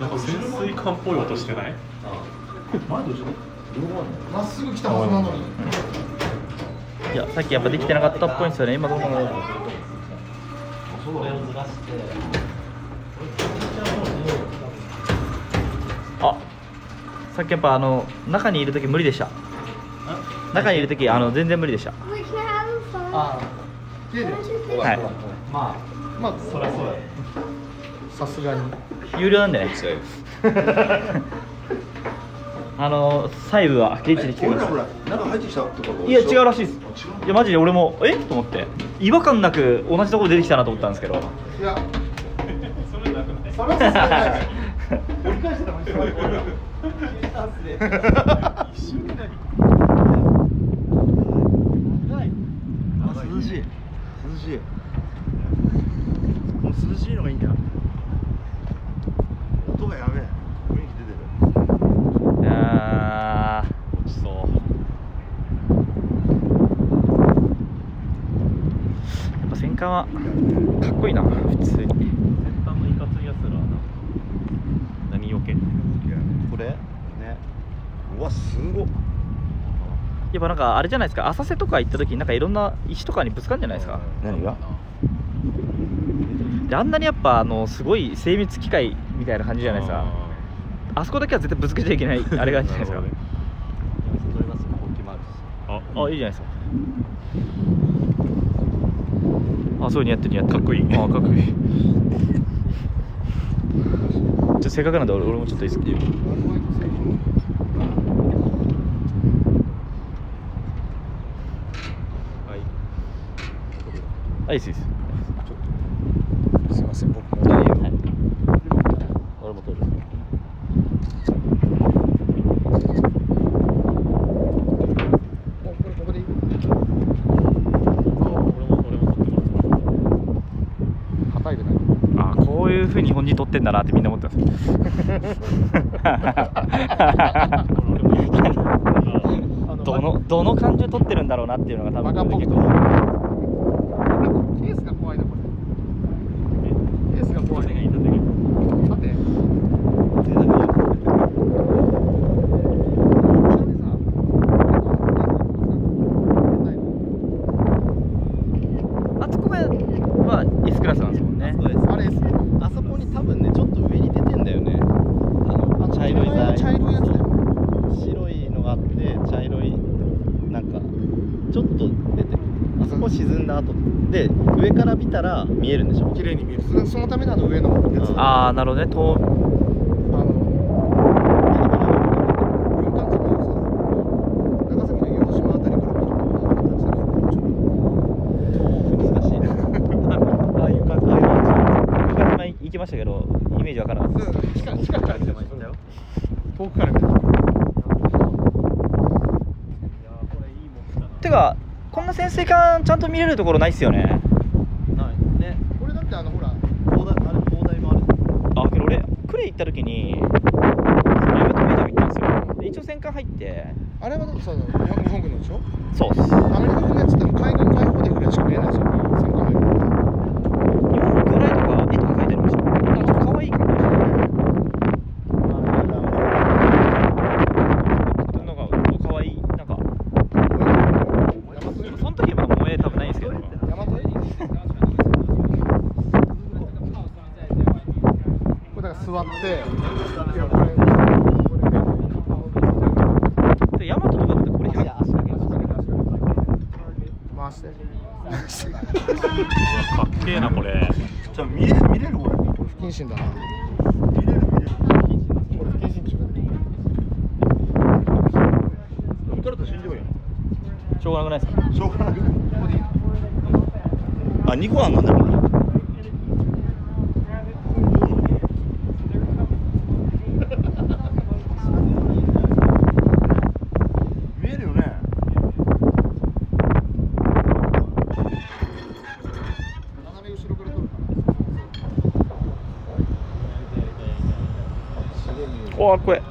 なんか潜水艦っぽい音してない？まっすぐ来たはずなのに。いやさっきやっぱできてなかったっぽいんですよね今どうなのあさっきやっぱあの中にいる時無理でした。中にいる時あの全然無理でした。Can have fun. あまあそりゃそうやさすがに。有料なんでね あの細部は現地に来てください。中入ってきたとかいや違うらしいです。いやマジで俺もえ？と思って。違和感なく同じところ出てきたなと思ったんですけど。いや。それはさすがにない。で す折り返してたもん一緒に 涼しい。涼しい。もう涼しいのがいいんだ音がやべえ。雰囲気出てる。いやー落ちそう。やっぱ戦艦はかっこいいな普通に。先端のいかついやつらはな何よけ。これ？ね。うわすごっ。やっぱなんかあれじゃないですか浅瀬とか行った時になんかいろんな石とかにぶつかるんじゃないですか。何が？であんなにやっぱあのすごい精密機械みたいな感じじゃないですか。あそこだけは絶対ぶつけちゃいけないあれがあるじゃないですか。ああいいじゃないですか。あそういうにやってるにやってる。かっこいい。あかっこいい。ちょっとせっかくなんで俺俺もちょっといいですか？あいいですいいですすいません僕もはい。俺も撮る。もうこれここでいい？俺も俺も撮ってます。叩いてない。あこういうふうに日本人撮ってんだなってみんな思ってます。どのどの感じで撮ってるんだろうなっていうのが多分結構ケースが怖いなこれケースが怖い手がいいんだけど待ってあそこが、まあ、S クラスなんですもんねそうですあれですあそこに多分ねちょっと上に出てんだよねあの茶色い手前の茶色いやつだよ白いのがあって茶色いなんかちょっと出てるあそこ沈んだ後で上から見たら見えるんでしょ綺麗に見えるそそのためのあの上のやつああなるほどねとあの軍艦島のさ長崎の硫黄島あたりから見るとこんな感じだね難しいなああいう感じああいう感じ僕が今行きましたけどイメージわからなかったです近く近くから見てましたよ遠くから見ててかこんな潜水艦ちゃんと見れるところないっすよねないねこれだってあのほら砲台あれ砲台もあるあけど俺クレイ行った時にそのヤマトミュージアム行ったんですよで一応戦艦入ってあれはだってさ日本日本軍のでしょそうっすアメリカ軍のやつってもう海軍海砲でぐらいしか見えないですよ戦艦入る日本の魚雷とか絵とか描いてありましたなんかちょっと可愛い感じでしたなんか可愛いなんかでもその時はまだ萌え多分ないんですけど大和エリこれだから座っていやこれでヤマトとかってこれ100回して。かっけえなこれ。じゃあ見れ見れるこれ。これ不謹慎だな。見れる見れる。これ不謹慎中撃たれたら死んじゃうやんしょうがなくないですか？しょうがなく。あ二個あんなんだこれ見えるよね斜め後ろから撮るからおーこれ。も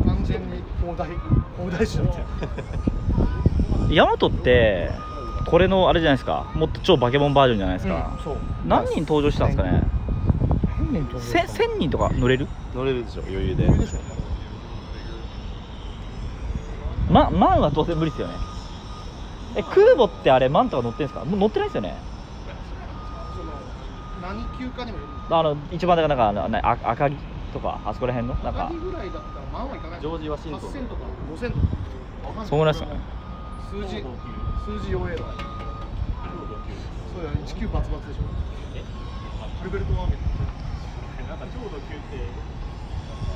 う完全に砲台砲台師だってヤマトってこれのあれじゃないですか。もっと超バケモンバージョンじゃないですか、そう。何人登場したんですかね。人飛んでせ1000人とか乗れる？乗れるでしょ余裕で。これでしょま万は当然無理ですよね。え空母ってあれ万とか乗ってんすか？もう乗ってないですよね何級かにもよるあの一番だからなんかあのなあ赤城とかあそこら辺の？なんか。赤城ぐらいだったら万はいかない。ジョージ・ワシントン8000とか。5000とか。わかんないそうぐらいですかね数字数字弱えだそうだよ。1級バツバツでしょ。ハルベルト・ワーメンなんか超度級って。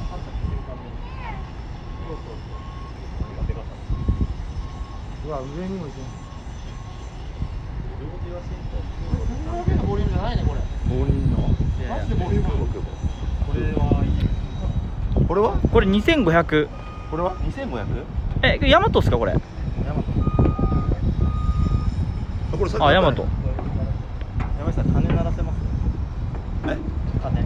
あったっけ？戦艦のそうそう。わ上にもいけなわけのボリュームじゃないねこれ。ンボーリンの。マジでボリュームこれは？いいこれはこれ2500これは？2500? えヤマトっすかこれ？あこれあヤマト。山下さん鐘鳴らせます？え？鐘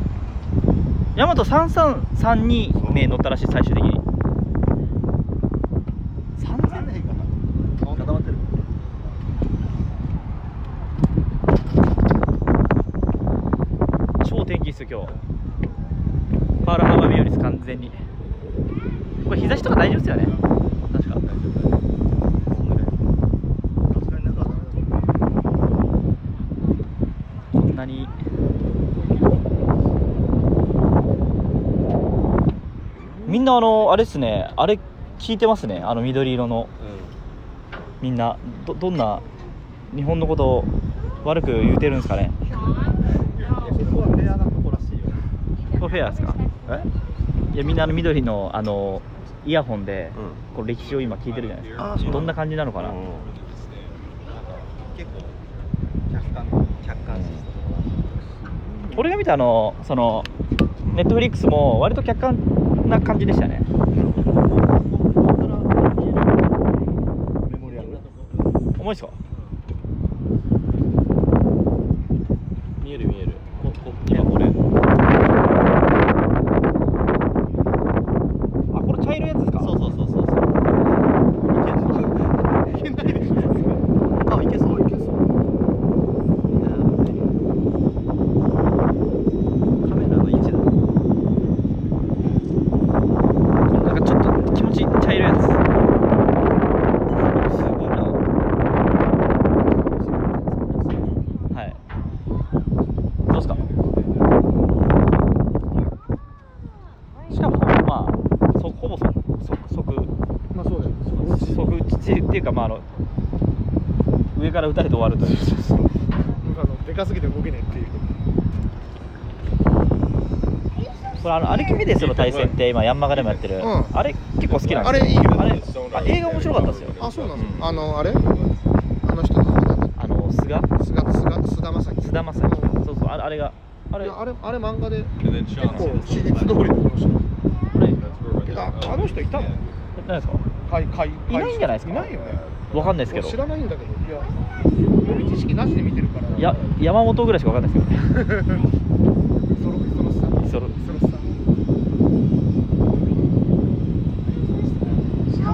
ヤマト3332名乗ったらしい最終的に3000名かな固まってる超天気っすよ今日。パールハーバー日和です完全に。これ日差しとか大丈夫ですよね。確か。こんなに。みんなあのあれっすね。あれ聞いてますね。あの緑色の。みんな。どどんな日本のことを悪く言うてるんですかねそこはフェアなとこらしいよこれフェアですか？え？いやみんなあの緑のあのイヤホンで、うこう歴史を今聞いてるじゃないですか。どんな感じなのかな、うん結構客観客観視俺が見たあのそのネットフリックスも割と客観な感じでしたね。重いっすか見える見えるここ今これあこれ茶色いやつですかそうそうそうそうそういけないでしょあいけそういけそうカメラの位置だなんかちょっと気持ちいい茶色いやつすごいなはいどうっすかしかもまあそほぼそそ即まあそうだよ即地っていうかまああの上から撃たれて終わるというあのでかすぎて動けねえっていう。これあのアルキメデスの対戦って今ヤンマガでもやってる、うん。あれ結構好きなんですよ。あれいいよあれあ映画面白かったですよ。あそうなの、うん。あのあれ？あの人の名前なんだあの菅？菅田菅菅田将暉。菅田将暉。そうそうあれあれがあれいやあれあれ漫画で結構史実通りのこの人あれ？where we're あの人いたの？何ですか？かいかいい。ないんじゃないですか？いないよね。わかんないですけど。知らないんだけど。いや知識なしで見てるから。や山本ぐらいしかわかんないですけどねそのそのさそのそのさ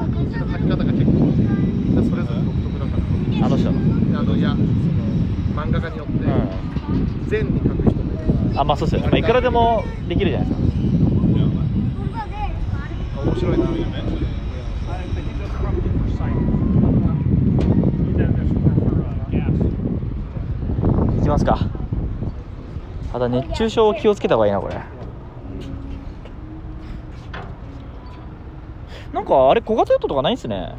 漢字の書き方が結構みんなそれぞれ独特だからあの人。のあのいやその漫画家によって善に書く人もいるあまあそうですよね、まあ、いくらでもできるじゃないですか面白いな行きますかただ熱中症気をつけた方がいいなこれ。なんかあれ小型ヨットとかないんすね。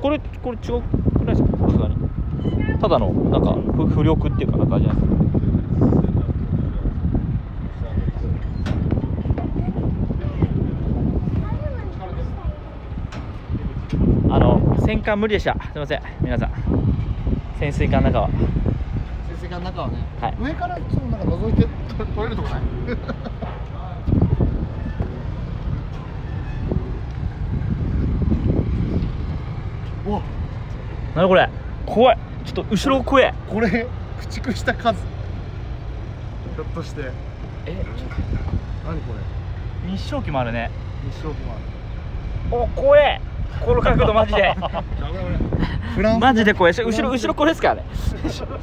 これこれ違くないですか？さすがに。ただのなんか不不良っていうかなんかじゃないですか。あの戦艦無理でした。すいません皆さん。潜水艦の中は。潜水艦の中はね、はい。上からそのなんか覗いてと撮れるとこない？お何これ？怖い。ちょっと後ろ怖え。これ駆逐した数。ひょっとして。え何これ？日照機もあるね。日照機もある。お怖え。この角度マジで マジで怖い後ろ後ろこれですからね 後ろ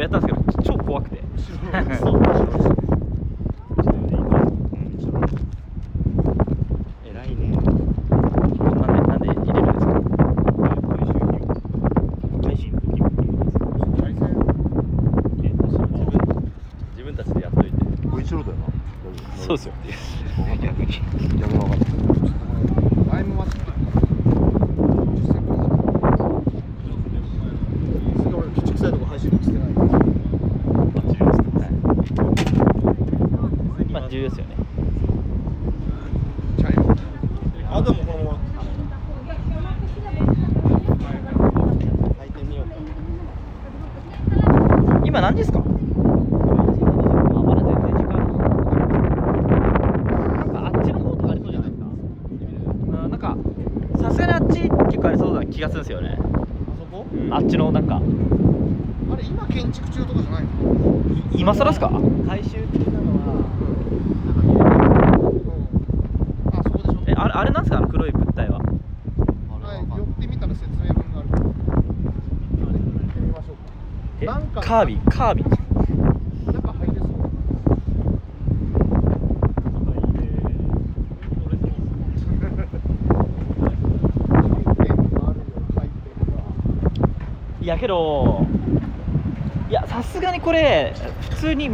やったんですけど超怖くてそう偉いねなんでなんで入れるんですか配信対戦自分たちでやっといてこれ一郎だよなそうですよ逆に逆の分かった前も待ってた10戦後だ次俺鬼畜臭い。とこ配信にしてないまあ重要ですよねチャイムあでもこのまま履いてみようか今何時ですかあまだ全然時間あるなんかあっちの方とかありそうじゃないですかうんなんかさすがにあっち結構ありそうな気がするんですよね、あそこうん、あっちのなんかあれ今建築中とかじゃないのい今更ですか回収中なのはうんあそこでしょえあれあれなんですかあの黒い物体ははい寄ってみたら説明文があるから行ってみましょうえなんかカービィカービィいやけどいやさすがにこれ普通に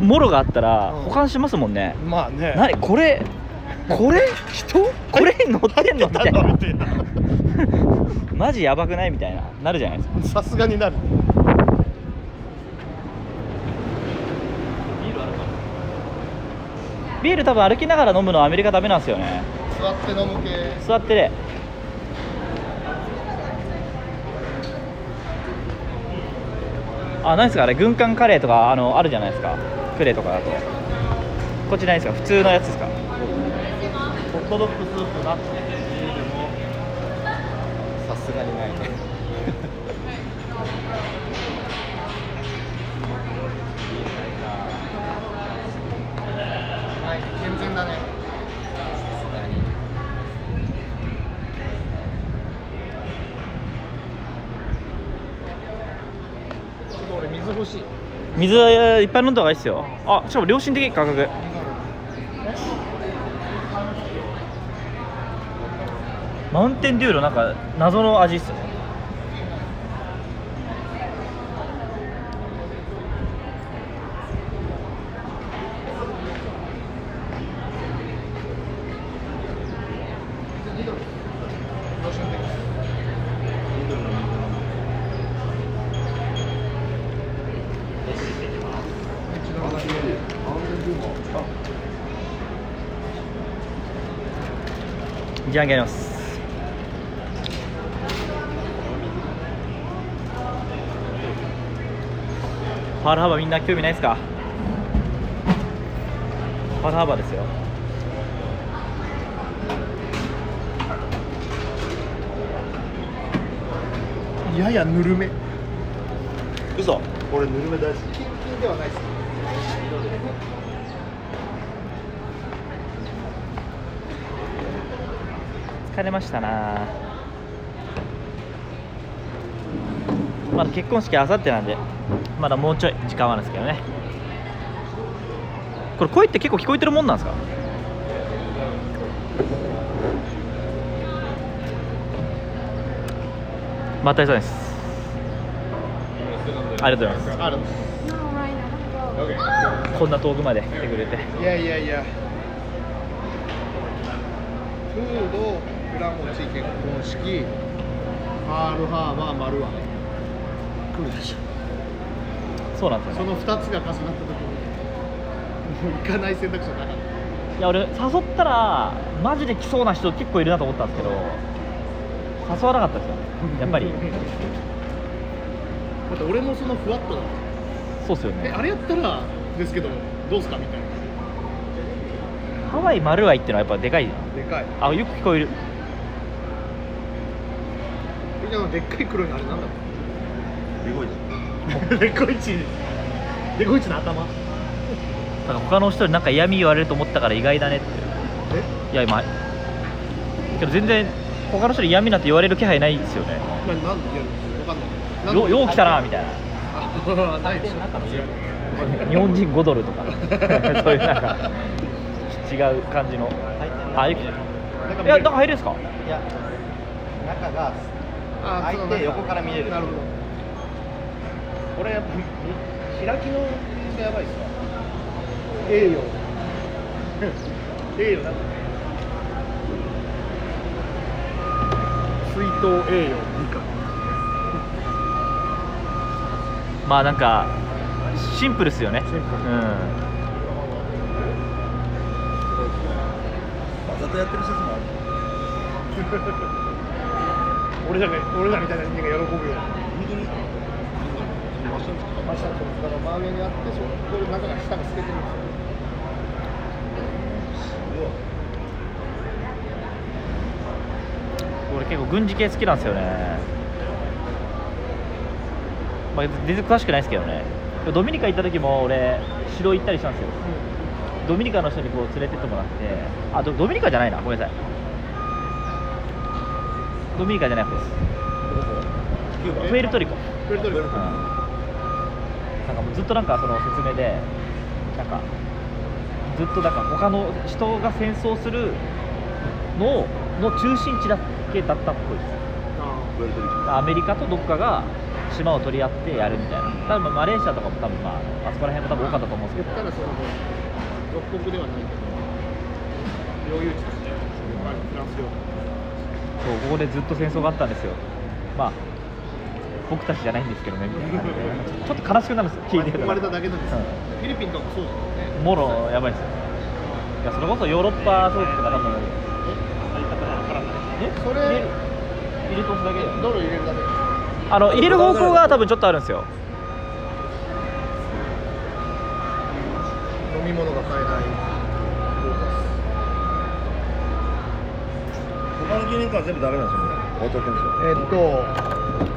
もろがあったらうん。保管しますもんね、まあね。何？これ？これ？人？これ乗ってんの？みたいな。マジやばくない？みたいな。なるじゃないですか。さすがになるビール多分歩きながら飲むのはアメリカダメなんですよね。座って飲む系。座ってねあ何ですか？あれ軍艦カレーとかあのあるじゃないですか。クレーとかだと。こっちないですか？普通のやつですか？ホットドッグスープなさすがにないねはい健全だねちょっと俺水欲しい水いっぱい飲んだ方がいいですよ。あしかも良心的価格マウンテンデューのなんか謎の味っすね。じゃんけんやります。パールハーバーみんな興味ないですか？パールハーバーですよ。ややぬるめ。嘘。俺ぬるめ大好き。キンキンではないです疲れましたな。まだ結婚式あさってなんでまだもうちょい時間はあるんですけどね。これ声って結構聞こえてるもんなんですか？またいさんです。ありがとうございます。こんな遠くまで来てくれて。いやいやいや。フード結婚式パールハーバー丸は。来るでしょ。そうなんですよね。その2つが重なった時にもう行かない選択肢はなかった。いや俺誘ったらマジで来そうな人結構いるなと思ったんですけど誘わなかったですよ。ねやっぱり。だって俺もそのふわっとだそうっすよね。えあれやったらですけどどうすかみたいな。ハワイマルワイってのはやっぱでかいなでかい。あよく聞こえるみんなのでっかい黒いのあれなんだ？すごいじデコイチ。デコイチの頭？なんか他の人になんか嫌味言われると思ったから意外だねって。え？いや今。けど全然他の人に嫌味なんて言われる気配ないですよね。ななんでいやわかんない。よよう来たなみたいな。あないでしょ日本人5ドルとか。そういうなんか違う感じの。あい。いや中入るんですか？いや中があ開いて横から見れる。なるほど。これやっぱ開きのがやばいっすわ。栄養 栄養だ水筒栄養以下まあなんかシンプルっすよね。シンプル。うん。わざとやってる説もある俺らが俺らみたいな人間が喜ぶよに真下に真下のだから真上にあってそこで中が下が透けてるんですよ。俺結構軍事系好きなんですよね。まあ全然詳しくないですけどね。ドミニカ行った時も俺城行ったりしたんですよ。ドミニカの人にこう連れてってもらって。あドドミニカじゃないなごめんなさいドミニカじゃない方です。プエルトリコ。プエルトリコ。うん。なんかもうずっとなんかその説明でなんかずっとなんか他の人が戦争するのをの中心地だけだったっぽいです。アメリカとどっかが島を取り合ってやるみたいな。多分マレーシアとかも多分まああそこら辺も多分多かったと思うんですけど。たらその属国ではないけど領有地ですねフランス領そうここでずっと戦争があったんですよ。まあ僕たちじゃないんですけどねみたいな。感じでちょっと悲しくなるんですよ聞いてると。生まれただけなんですよ。うフィリピンとかもそうですよね。んもろやばいです。よいやそれこそヨーロッパ総局とか多分え？それ入れる入れ通すだけドル入れるだけあの入れる方向が多分ちょっとあるんですよ。飲み物が買えない他の記念館は全部ダメなんですよね終わっちゃってるんですよえっと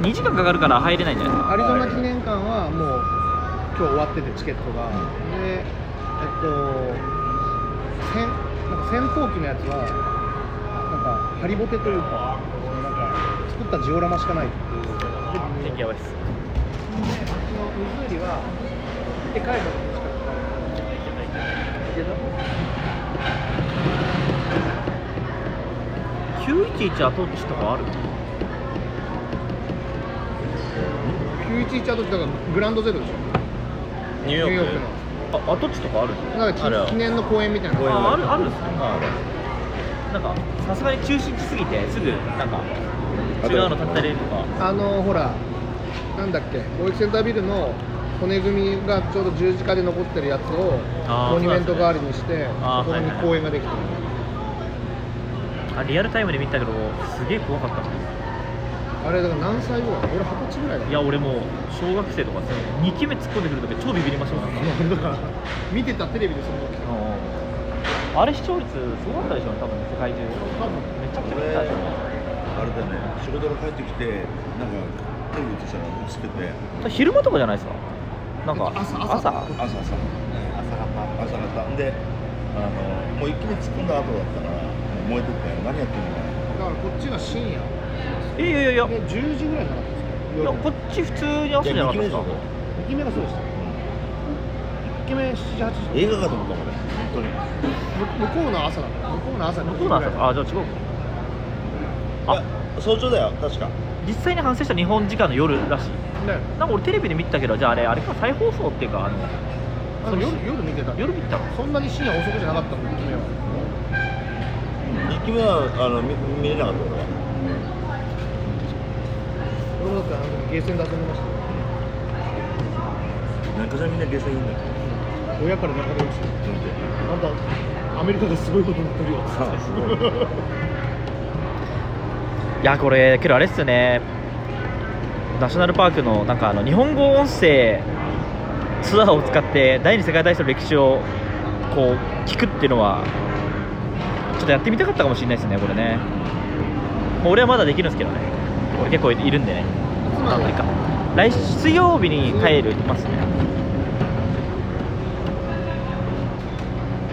2時間かかるから入れないんじゃない？ですかアリゾナ記念館はもう今日終わっててチケットが、でえっと戦なんか戦闘機のやつはなんかハリボテというかなんか作ったジオラマしかないっていう。で天気やばいです。であっちのミズーリは行って帰るのにしか使えない911跡地とかある？911アトだからグランドゼロでしょ。ニューヨーク。ニューヨークの。あ跡地とかあるなんか記記念の公園みたいな。ああるあるんですね。なんかさすがに中心地すぎてすぐなんか違うの建てれるとか。あのほらなんだっけ？貿易センタービルの骨組みがちょうど十字架で残ってるやつをモニュメント代わりにしてあーそこに公園ができてるあリアルタイムで見たけどすげえ怖かったあれだから何歳ぐらい？俺二十歳ぐらいだいや俺もう小学生とかですね2期目突っ込んでくるとき超ビビりましたもんなんか俺だ。から見てたテレビでその時。うんあれ視聴率すごかったでしょうね多分世界中。多分めちゃくちゃ見たでしょ。あれだよね。仕事から帰ってきてなんかテレビ映したら映ってて昼間とかじゃないですか？なんか朝？朝？朝？朝朝。朝方であのもう一気に突っ込んだ後だったから燃えてて何やってんのだからこっちが深夜。いやいやいや。で10時ぐらいじゃなかったですかいやこっち普通に朝じゃなかったですか？2期目がそうでした。1期目78時映画かと思ったもんね。本当に。向こうの朝だった。向こうの朝向こうの朝あじゃあ違うか。あ早朝だよ確か。実際に反省した日本時間の夜らしい。ね。なんか俺テレビで見てたけどじゃああれあれか再放送っていうかあのあの夜夜見てた。夜見てたの？そんなに深夜遅くじゃなかったの1期目は一期目はあの見見れなかった俺は俺もだってあの時ゲーセンで遊んでました。よなんかじゃみんなゲーセンいいんだよ親から仲間内あんたアメリカがすごいことになってるよ いやこれけどあれっすよね。ナショナルパークのなんかあの日本語音声ツアーを使って第二次世界大戦の歴史をこう聞くっていうのはとやってみたかったかもしれないですねこれね。もう俺はまだできるんですけどね。俺結構いるんでね。あ無理か。来水曜日に帰るますね。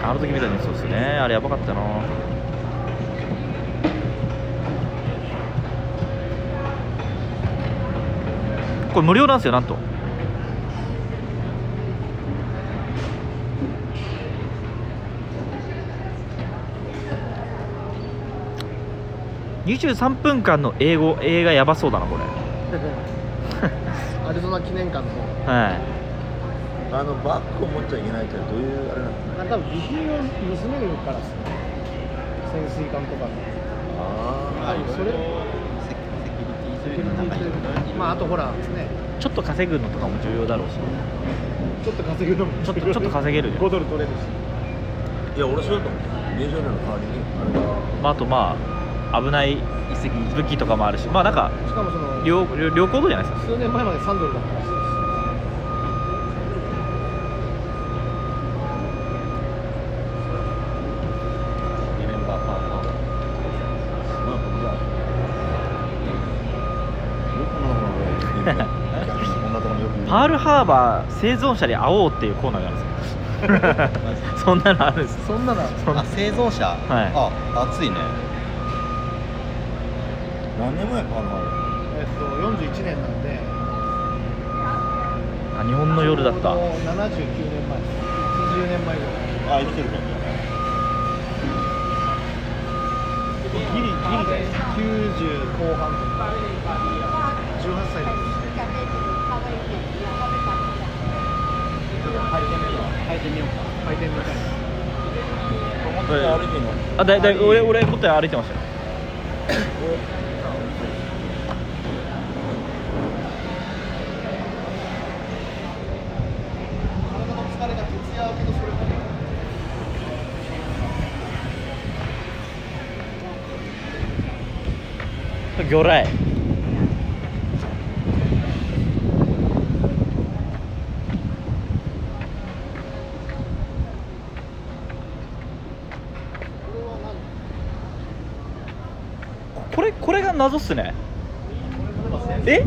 あの時見たねそうですね。あれやばかったな。これ無料なんですよなんと23分間の英語映画やばそうだなこれ。アリゾナ記念館の。方はい。あのバッグを持っちゃいけないってどういうあれなんですか？あ多分備品を盗めるからですね潜水艦とかの。あはいそれセセキュリティとい。うかまああとほらですね。ちょっと稼ぐのとかも重要だろうし。ちょっと稼ぐのもちょっとちょっと稼げるじゃん5ドル取れるし。いや俺そうだと思うの代わりにあれがまあ、あとまあ危ない武器とかもあるしまあなんかしかもその両両両行動じゃないですか。数年前まで3ドルだったらしいですリメンバー パールハーバー生存者で会おうっていうコーナーがあるんですよ そんなのあるんですそんなのあ生存者？はい。あ暑いね何年前パールハえっと41年なんで。あ日本の夜だった。ちょうど79年前。80年前ぐらい。ーあ生きてる。かギリギリで90後半とか。18歳です履い。てみよう履い。てみようか履いてみた。い本当に歩いてるのあだいだい俺俺もっと歩いてましたよ 体の疲れが徹夜明けとそれだけ魚雷。これこれが謎っすね。え？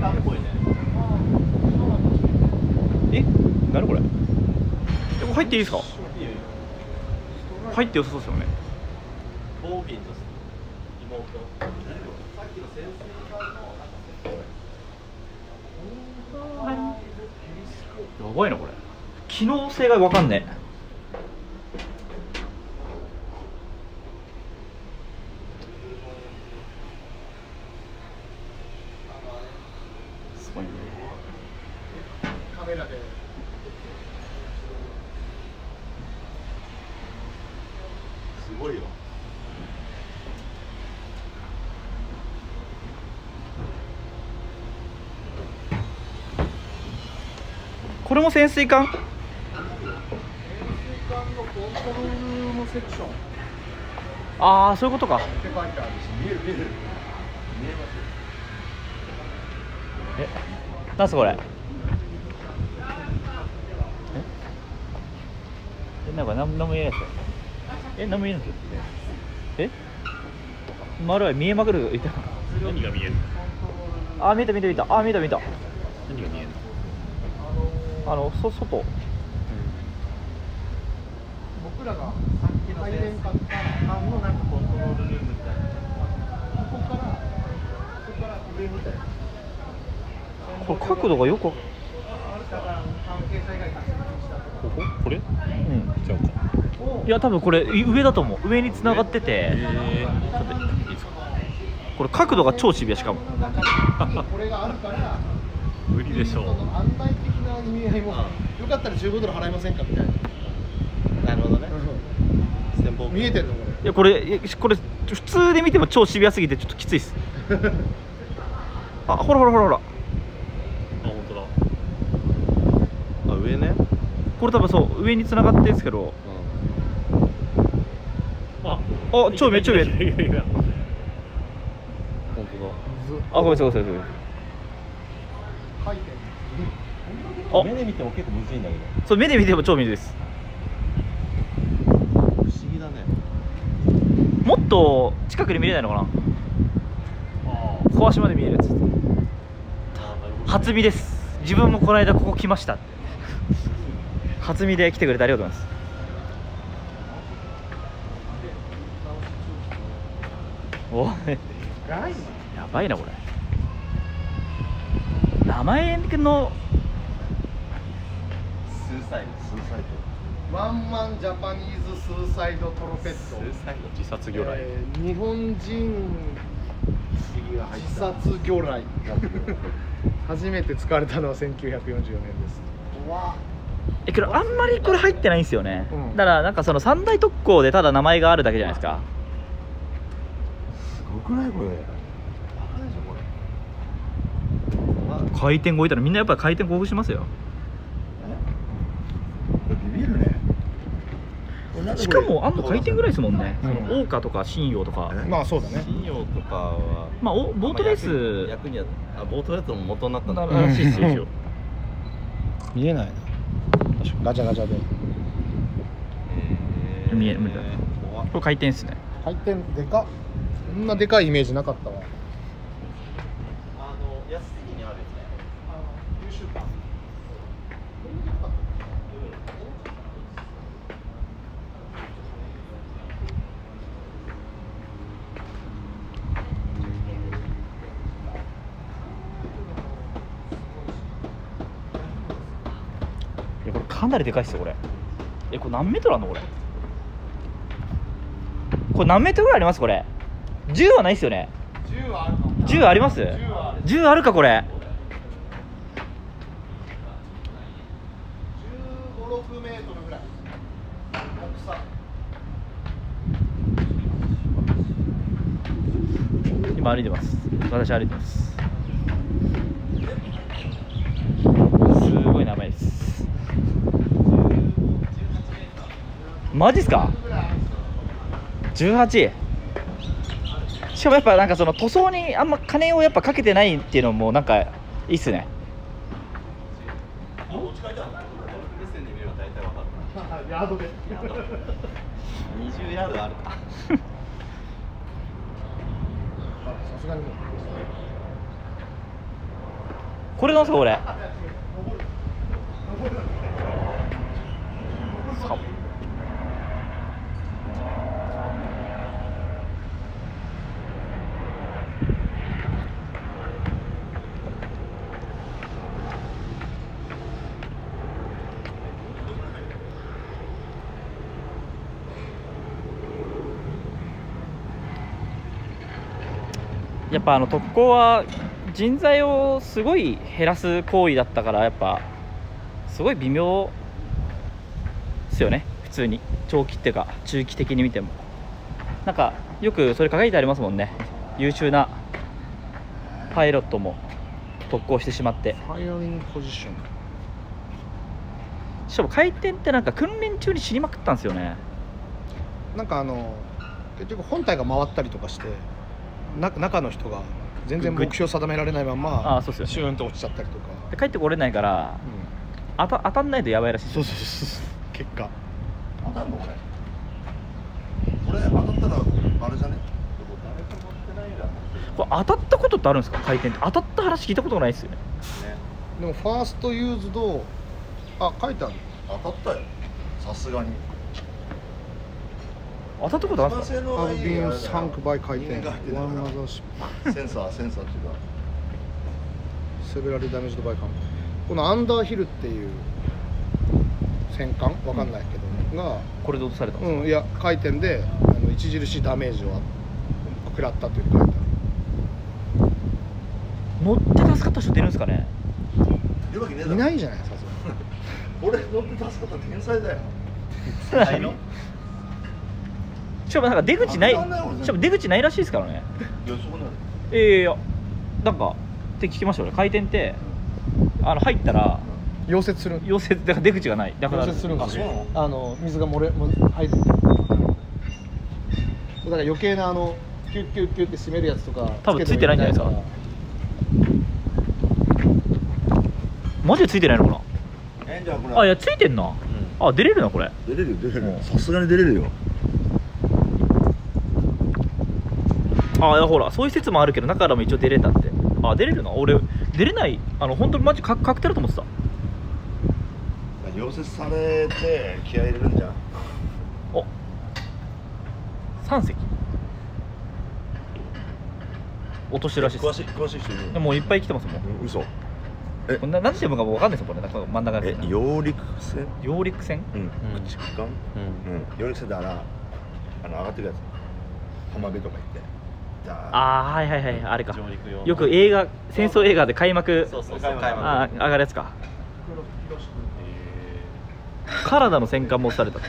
え？何これ？入っていいですか？入って良さそうですよねボービンと妹やばいなこれ機能性が分かんねすごいね。カメラですごいよ。これも潜水艦水管のコントロールームセクション。ああそういうことか。書いてあるし見える見える。えなんすこれ？え？えなんか何何も言えないですよ。え何も言えないですよ。え？丸は見えまくる言った何が見えるあ見えた見えた見えた。あ見えた見えた。何が見えるあのそ外僕らが配電買ったあのなんかコントロールルームみたいなここからここから上みたいなこれ角度がよくここ？これ？うん。ちゃうかをいや多分これい上だと思う。上に繋がってて。えー、ちょっといいですか？これ角度が超シビアしかも。中にこれがあるから無理でしょその案内的な意味合いもよかったら15ドル払いませんかみたいな。なるほどね。潜望見えてんのこいやこれいやこれ普通で見ても超シビアすぎてちょっときついっす。あほらほらほらほらあ本当だあ上ねこれ多分そう上に繋がってるんですけど。ああ超上超上いやいやいや本あごめんなさいごめんなさい書い。て目で見ても結構むずいんだけど。そう目で見ても超見るです。不思議だね。もっと近くで見れないのかな？あ小足まで見えるやつ。初見です。自分もこの間ここ来ました初見で来てくれてありがとうございます。おやばいなこれ。名前の suicide。suicide one man Japanese suicide torpedo。自殺魚雷、えー日本人自た殺魚雷。初めて使われたのは1944年ですえけどあんまりこれ入ってないんですよね、うん。だからなんかその三大特攻でただ名前があるだけじゃないですか。すごくないこれ。回転超えたらみんなやっぱり回転興奮しますよ。ビビるね。しかもあんの回転ぐらいですもんね、うん。その桜花とか信用とか。え？まあそうだね。信用とかはまあおボートレース。役に役にはあボートレースの元になったんだらしいですよ。見えないなガチャガチャで。えー見える。これ回転っすね。回転でかっ。こんなでかいイメージなかったわあの安杉にあるやつね優秀かいやこれかなりでかいっすよこれ。えこれ何メートルあんのこれ？これ何メートルぐらいありますこれ？10はないっすよね。10はあるかも10あります？10はある。10あるかこれ？1 5 6メートルぐらい。大きさ。今歩いてます。私歩いてますすごい名前ですマジっすか？18しかもやっぱなんかその塗装にあんま金をやっぱかけてないっていうのもなんかいいっすね。ヤードで20ヤードある。かこれなんすかこれ？ぱあの特攻は人材をすごい減らす行為だったからやっぱすごい微妙ですよね。普通に。長期っていうか中期的に見ても。なんかよくそれ書いてありますもんね。優秀なパイロットも特攻してしまって。ファイアリングポジション。しかも回転ってなんか訓練中に死にまくったんですよね。なんかあの結局本体が回ったりとかしてな中の人が全然目標定められないまあまあそうっすよね。シューンと落ちちゃったりとか、で帰ってこれないからうん。当た当たんないとやばいらしいですそうそうそうそう。結果。当たんのこれこれ当たったらあれじゃね？これ当たったことってあるんですか？回転って。当たった話聞いたことがないですよね。でもファーストユーズドあ書いてある。当たったよ。さすがに当たったことあるんですか性の Have いい been 回転。センサーセンサーっていうか。severally damaged by このアンダーヒルっていう戦艦？わかんないけど、がこれで落とされたんですか、うんいや回転であの著しいダメージを食らったという。書いてある乗って助かった人出るんですかね？いるわけねえだろ。いないじゃないさすがに 俺乗って助かった天才だよ。ないのしかもなんか出口ないしかも出口ないらしいですからね。いやそこなのええいやなんかって聞きましたよね。回転ってあの入ったら溶接する。溶接だから出口がない。だから溶接するんですよあそうなの？あの水が漏れも入るだから余計なあのキュッキュッキュッって締めるやつとか多分ついてないんじゃないですか。つマジでついてないのかな？あいやついてんな、あ出れるなこれ。出れるよ出れるさすがに出れるよあいやほらそういう説もあるけど中からも一応出れたって。あ出れるな俺出れない。あの本当にマジ確確定だと思ってた。溶接されて気合い入れるんじゃん。お。3隻落としてるらしいです。詳しい詳しい人いる？でもういっぱい来てますもん。うん嘘。これな何て読むかも分かんないですもんねなんか真ん中え揚陸船揚陸船うん。駆逐艦うん。うん。揚陸船だからあの上がってるやつ。浜辺とか行ってターああはいはいはいあれか。よく映画戦争映画で開幕。そうそう開幕。あー上がるやつか。えカナダの戦艦も押された。よ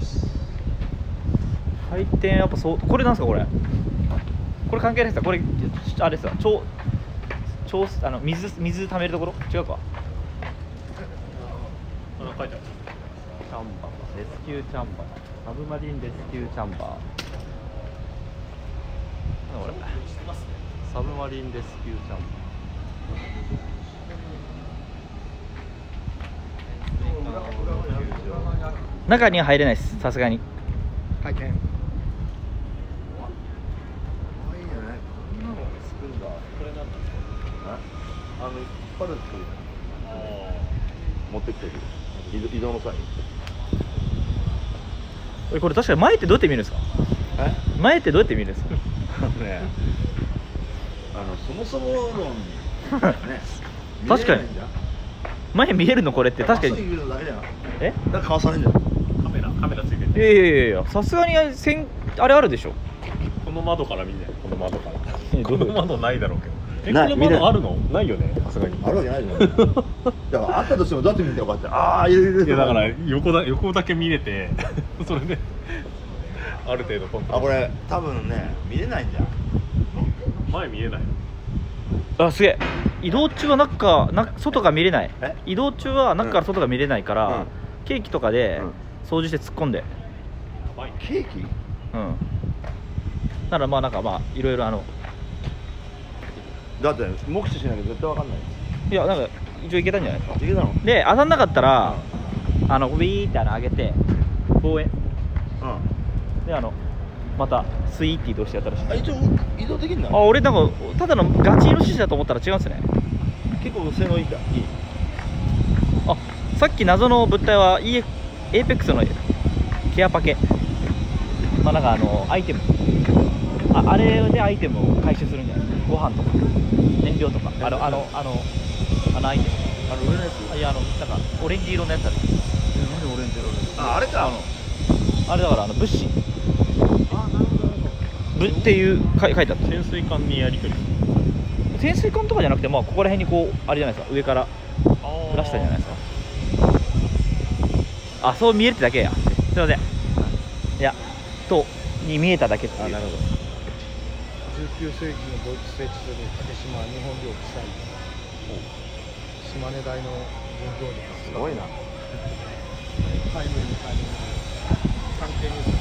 し回転やっぱそうこれなんですかこれ？これ関係ないですかこれあれですか超超あの水水溜めるところ？違うか書いてあるチャンバーレスキューチャンバー。サブマリンレスキューチャンバー。なんだこれサブマリンレスキューチャン中には入れないです。さすがに。回転。怖いんじゃないこんなの作るんだ。これなんだ。あの引っ張るっていう持ってきてる移動移動の際えこれ確かに前ってどうやって見るんですか？え？前ってどうやって見るんですか？あのねあのそもそも論。ね。確かに。前見えるのこれって確かに。見るだけじゃんえ？だからかわされんじゃん。カメラカメラついてるいやいやいやさすがにせんあれあるでしょ？この窓から見んねこの窓から。この窓ないだろうけどえない。この窓あるの？ないよねさすがに。あるわけないじゃん。だからあったとしてもどうやって見てよかって。ああいるいるいやだから横だ横だけ見れて それである程度コンあこれ多分ね見れないんじゃん前見えない。あすげえ。移動中は中な外が見れない。え？移動中は中から外が見れないから、うん。ケーキとかで掃除して突っ込んで。やばいね。ケーキ？うん。ならまあなんかまあいろいろあのだって目視しなきゃ絶対わかんないいやなんか一応いけたんじゃないですか。いけたの？で当たんなかったら、あのウィーってあの上げて望遠。うん。であのまたスイーって移動してやったらしい。あ一応移動できるんだ。あ俺なんかただのガチイノシシだと思ったら違うんですね。結構性能いいか。いい。あさっき謎の物体は EF エーペックスのケアパケ。まあなんかあのアイテム。ああれでアイテムを回収するんじゃないですかご飯とか燃料とかあのあのあのあのアイテムあの上のやつあいやあのなんかオレンジ色のやつあるなんでオレンジ色ああれかあのあれだからあの物資ぶっていうか書いてあった潜水艦にやり取り潜水艦とかじゃなくてまあここら辺にこうあれじゃないですか上から降らしたんじゃないですかあそう見えるってだけやすいませんいやとに見えただけっていうあなるほど19世紀のドイツ設置する竹島日本領地裁島根大の分業力すごいなタイムリータイムリー。関係ニュース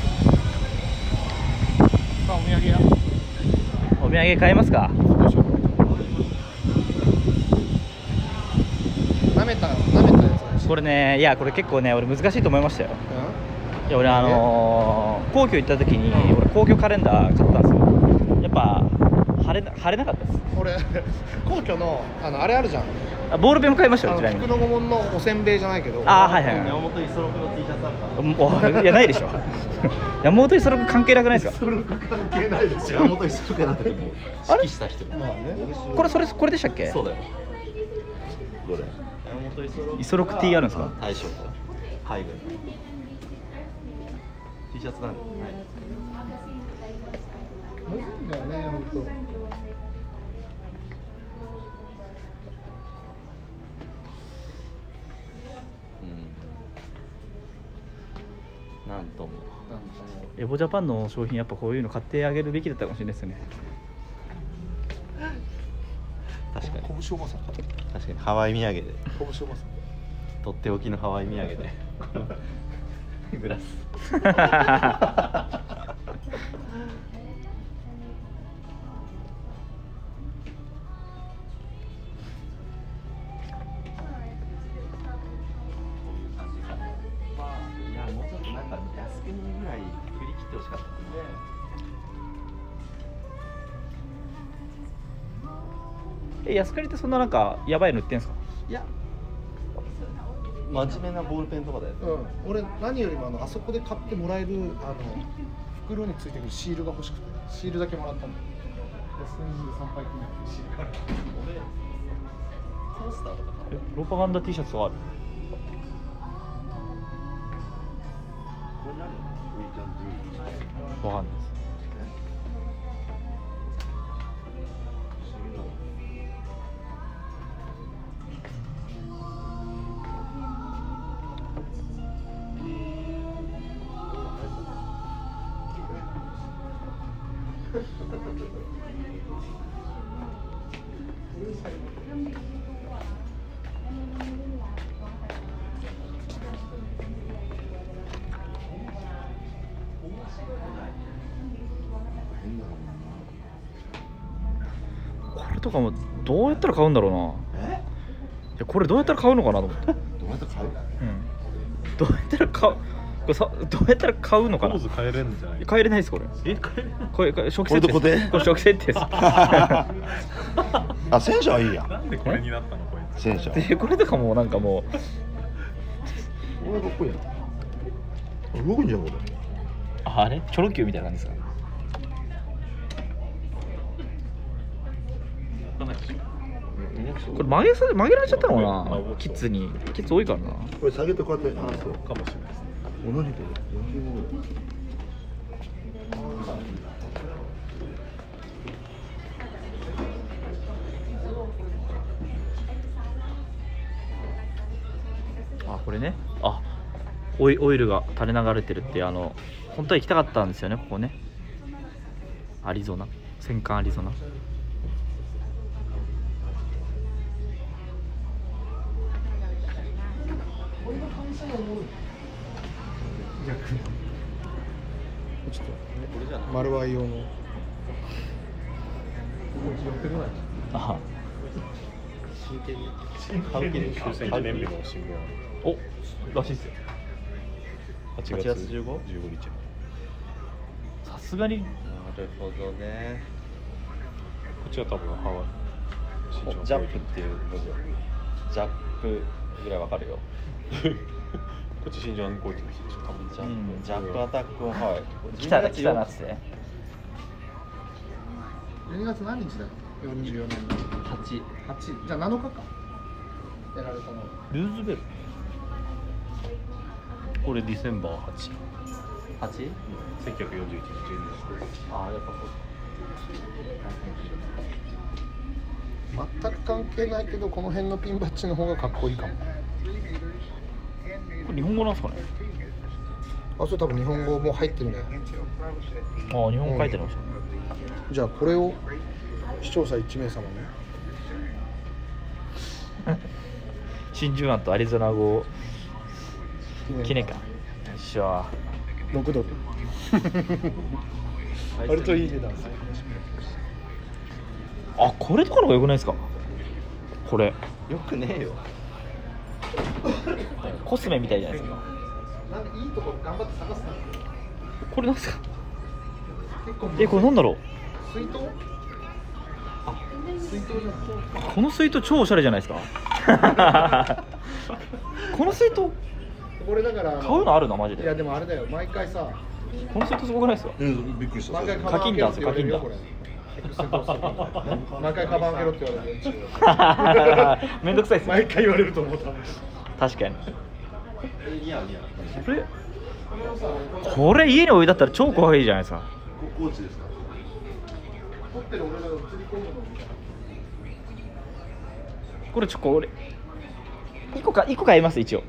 さあお土産屋お土産買いますか。どうしよう。なめたなめたやつこれねいやこれ結構ね俺難しいと思いましたよ。ういや俺あのー、皇居行った時に俺皇居カレンダー買ったんですよ晴れな晴れなかったです。ん俺皇居のあのあれあるじゃん。あボールペンも買いましたよちなみに。福の御門のおせんべいじゃないけど。あーはいはいはい。山本五十六の T シャツあるから。おいやないでしょ。山本五十六関係なくないですか？関係ないですよ。山本五十六だったけどあれ？指揮した人。まあね。これそれこれでしたっけ？そうだよ。どれ？山本五十六。五十六 T あるんですか？大将。海軍。T シャツなんで、むずいんだよね本なんとも。エボジャパンの商品やっぱこういうの買ってあげるべきだったかもしれないですね。確かに。拳おばさん確かに。ハワイ土産で。拳おばさん。とっておきのハワイ土産で。グラス しかった。ですねえ安倉ってそんななんかやばいの売ってんすか？いや。真面目なボールペンとかだよ。ねうん、俺何よりもあのあそこで買ってもらえるあの袋についてくるシールが欲しくてシールだけもらったんだよ安田23杯記念っていうシールがある俺コースターとかえプロパガンダ T シャツとかある？わかんないですこどうやったら買うんだろうな。いやこれどうやったら買うのかなと思って、どうやって買う？うん、どうやったら買う？これさどうやったら買うのかな？ポーズ変えれんじゃない？帰れないですこれ。え変えれんこれこれ初期これどこで？これ初期設定です。あ戦車はいいやん。なんでこれになったのこいつ。戦車でこれとかもなんかもう。これかっこいいや？ん動くんじゃんこれ。ああれ？チョロ Q みたいな感じですか？わかんないでしょこれ曲げさ曲げられちゃったのかあな僕キッズに。キッズ多いからな。これ下げてこうやって離すとかもしれないですね。同じで45ぐらいあこれねあオイオイルが垂れ流れてるってあの本当は行きたかったんですよねここね。アリゾナ。戦艦アリゾナちょっと丸愛用のあ真剣に買う気で終戦記念日の新聞おらしいっすよ8 8月 15? 15日さすがになるほどねこっちは多分ハワイジャップっていう文字ジャップぐらいわかるよこっち新庄攻撃の日でしょ多分ジャ、うんジャップアタックオンハワイ来た来たなっつって12月何日だっけ44年の8 8じゃあ7日かやられたのルーズベルこれディセンバー8 8? 1941年ああやっぱそう全く関係ないけどこの辺のピンバッジの方がかっこいいかもこれ日本語なんですかね？あそれ多分日本語も入ってるね。あ日本語書いてましたね、じゃあこれを視聴者1名様に真珠湾とアリゾナ号。記念館。よっしゃ6ドル。割といい値段ですあこれとかの方がよくないですか？これ。よくねえよコスメみたいじゃないですか。なんでいいところ頑張って探すなこれなんですかえこれなんだろ水筒？あ水筒じゃない。うこの水筒超おしゃれじゃないですか？この水筒これだからあ買うのあるの？マジいやででもあれだよ。毎回さこの水筒すごくないですか？うんびっくりした。毎回課金だカバン 毎回カバン開けろって言われる めんどくさいですね。毎回言われると思った。確かに。これこれ家に置いてあったら超怖いじゃないですか。コーチですか？撮ってる俺が映り込むのみたいこれちょこれ1個か一個買います一応。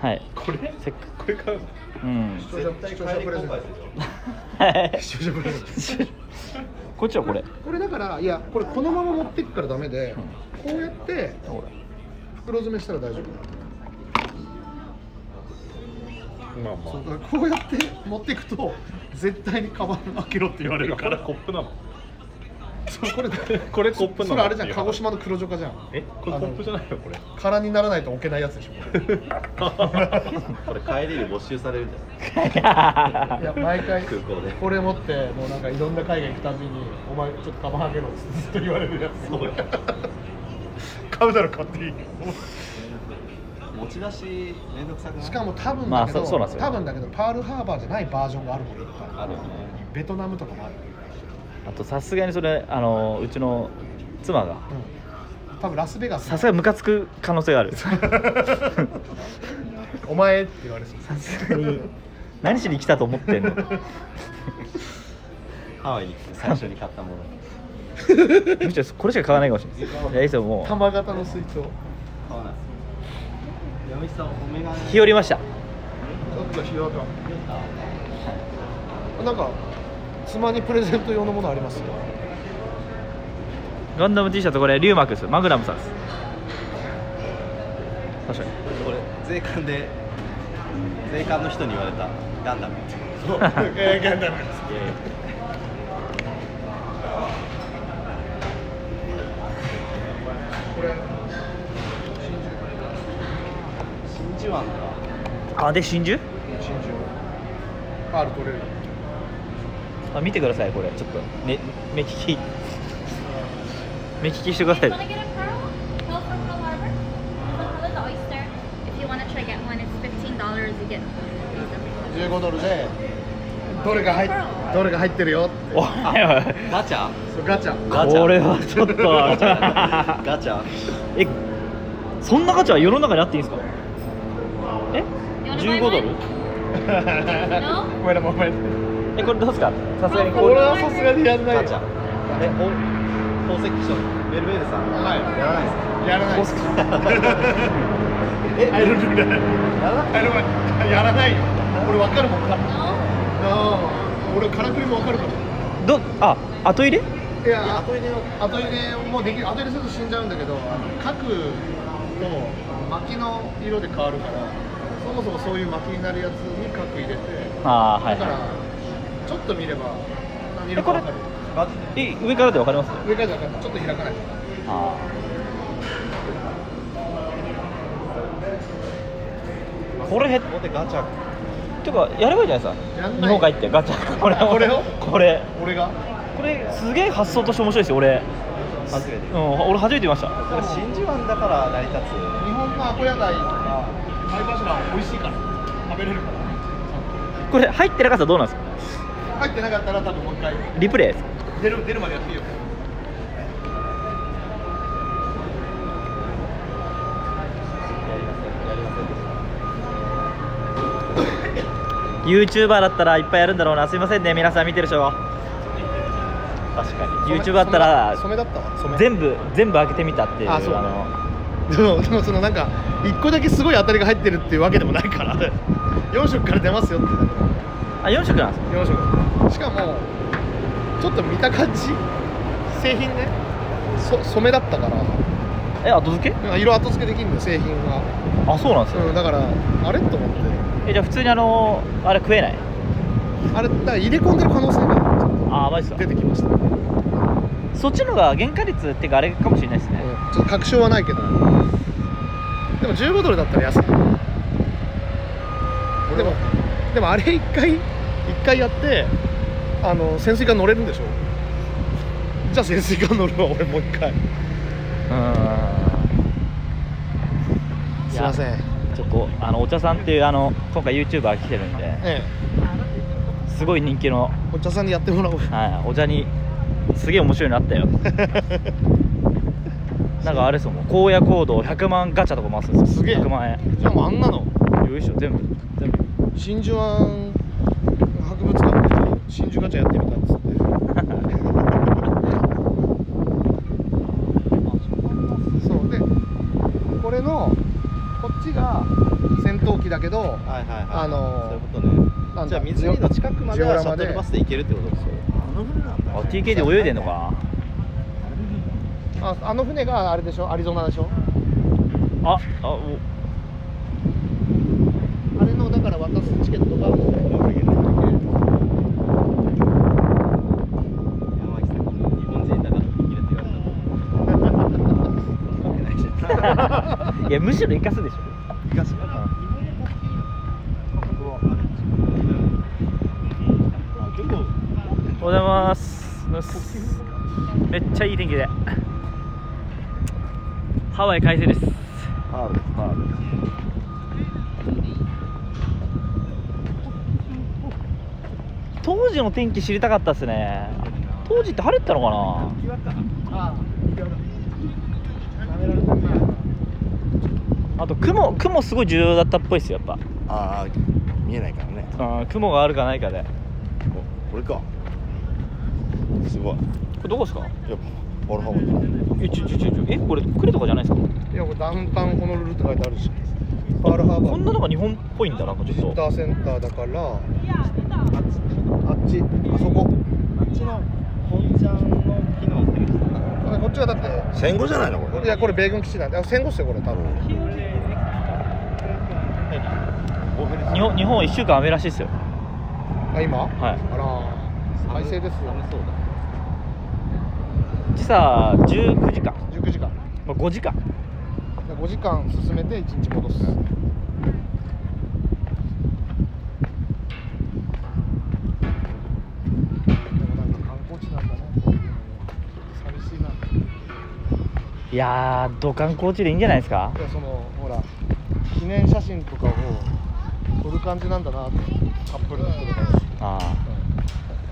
はい。これ？せっかこれ買う？のうん。視聴者視聴者プレゼント。視聴者プレゼントこっちはこれ。これだからいやこれこのまま持ってくからダメで、こうやって袋詰めしたら大丈夫。まあまそうだからこうやって持っていくと絶対にカバン開けろって言われるから。コップなのこれこれコップそれあれじゃん鹿児島の黒ジョカじゃん。え？これコップじゃないの？これ。空にならないと置けないやつでしょこれ。帰りに没収されるんじゃない？いや毎回空港で。これ持ってもうなんかいろんな海外行くたびに「お前ちょっとカバン開けろ」ってずっと言われるやつ。買うなら買っていい？持ち出しめんどくさくない？しかも多分まあだけど、そそうなんですよ。多分だけどパールハーバーじゃないバージョンがあるもん。いっぱいあるよね。ベトナムとかもある、あとさすがにそれあのうちの妻がうん、多分ラスベガスさすがにムカつく可能性がある。お前って言われそう。さすがに何しに来たと思ってんの？ハワイに来て最初に買ったもの。むしろこれしか買わないかもしれない。いやいいですよも玉型の水筒買わない。山口さんお眼鏡。う日和りました。ちょっとひよと。なんか妻にプレゼント用のものあります？よガンダム T シャツこれリューマックスマグナムさんです。確かに。これ税関で税関の人に言われた。ガンダム。そう。えーガンダムです。これ真珠湾かあで真珠？真珠。パール取れるあ見てくださいこれ。ちょっと、ね、目利き。目利きしてください。15ドルでどれ,が入っどれが入ってるよってガチャガチャこはちょっとガチャえそんなガチャ世の中にあっていいんですか？え？15ドル？えこれどうですか？さすがにこ俺れはさすがにやんないよ。えお宝石商ベルベールさん。はい。やらないですか？やらないです。えアイロンルールやらない？やらないよ。俺わかるもんか?ああ。俺からくりもわかるから。どあ後入れ？いや後入れ後入れもできる。後入れすると死んじゃうんだけどあの角と薪の色で変わるからそもそもそういう薪になるやつに角入れて。あーはいだからはちょっと見れば何色かわかる。え上からでわかります？上からじゃなちょっと開かない。あーこれへっここでガチャ。ていうかやればいいじゃないですか。日本帰ってガチャ。これこれを？これ。俺が？これすげえ発想として面白いですよ俺。初めて。うん俺初めて見ました。これ真珠湾だから成り立つ。日本のアコヤ貝とか貝柱美味しいから食べれるから。これ入ってなかったらどうなんですか？入ってなかったら多分もう一回。リプレイです出る出るまでやっていいよ。YouTuber だったらいっぱいやるんだろうな。すいませんね。皆さん見てる人確かに。YouTuber だったら染めだったわ。染め。全部全部開けてみたっていうあそうの。でもでもそのなんか一個だけすごい当たりが入ってるっていうわけでもないから。4色から出ますよって。あ4色なんですか？4色しかもちょっと見た感じ？製品ね。そ染めだったから。え後付け？色後付けできるんだよ製品が、あそうなんですよ、うん、だからあれと思って。えじゃあ普通にあのあれ食えない？あれだから入れ込んでる可能性があマジですか。出てきました、ねそっちのが原価率っていうかあれかもしれないですね、うんちょっと確証はないけど。でも15ドルだったら安い。でもでもあれ一回一回やってあの潜水艦乗れるんでしょ？じゃあ潜水艦乗るわ俺もう一回。うん。すいません。ちょっとあのお茶さんっていうあの今回 YouTuber 来てるんでえすごい人気の、えお茶さんにやってもらおう。はい、お茶にすげえ面白いのあったよ。なんかあれですもん荒野行動100万ガチャとか回すんですよ。すげえ。100万円。じゃあもうあんなの。よいしょ全部全部。真珠湾真珠ガチャやってみたっつって。そうでこれのこっちが戦闘機だけどはいはいはい。あのーそういうことね。じゃあ湖の近くまではシャトルバスで行けるってことですよ。あの船なんだあ TK で泳いでんのか。ああの船があれでしょ？アリゾナでしょ？なああお。あれのだから渡すチケットがもう山崎さん日本人だからできるって言われたわけないじゃんいやむしろ生かすでしょ。東だからあ結構おはようございます。めっちゃいい天気で。ハワイ快晴です。パールです。パール当時の天気知りたかったっすね。当時って晴れてたのかな？あと雲雲すごい重要だったっぽいですよやっああ見えないからね。ぱあー雲があるかないかで。おこれか。すごい。これどこですか？やっぱオルハモンえちょちょちょちょえこれクレとかじゃないですか？いやこれダウンタウンホノルルって書いてあるし。パールハーバこんーなのが日本っぽいんだなんかちょっと。ビジターセンターだからあっちあそこ。あっちの本ちゃんの木のってるあこっちはだって。戦後じゃないのこれ。いやこれ米軍基地なんで。あ戦後っすよこれ多分日本日本1週間雨らしいですよ。あ今？はい。あら快晴ですよ。寒そうだ。時差19時間。19時間。まあ5時間。5時間進めて1日戻す。でもなんか観光地なんだね寂しいないやー土観光地でいいんじゃないですか？いやそのほら記念写真とかを撮る感じなんだなってカップルの人とかああ。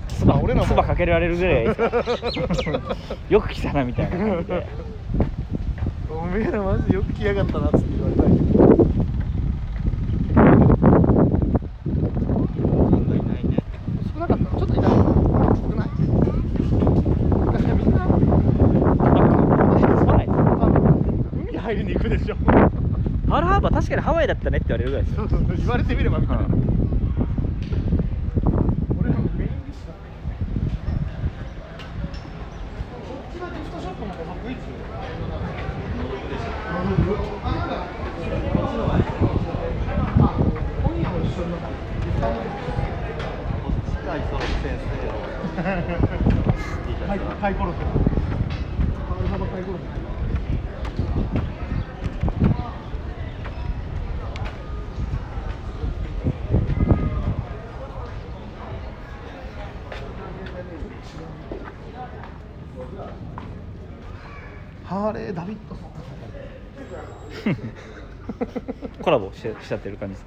つばまあ俺らも。つばかけられるぐらい。よく来たなみたいな感じで。おめえらマジでよく来やがったなっつって言われたいけど少なかったのちょっといた少ないだからみんなそうないですあの海入りに行くでしょパールハーバー確かにハワイだったねって言われるぐらいですよ。言われてみればみたいな、俺らのメインディッシュだこっちがギフトショップの補足いつあなんだあ今夜も一緒になったギフターも近いその先生はい回転ロケパールハーバー回転ロケハーレー・ダビッドソンコラボししちゃってる感じです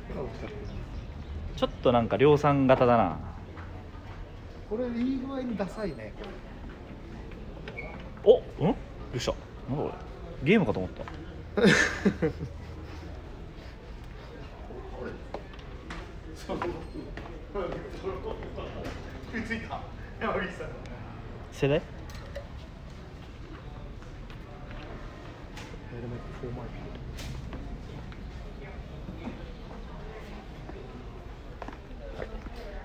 ちょっとなんか量産型だな。これいい具合にダサいね。おん？よっしゃなんだこれ？ゲームかと思った。世代ヘルメットフォーマル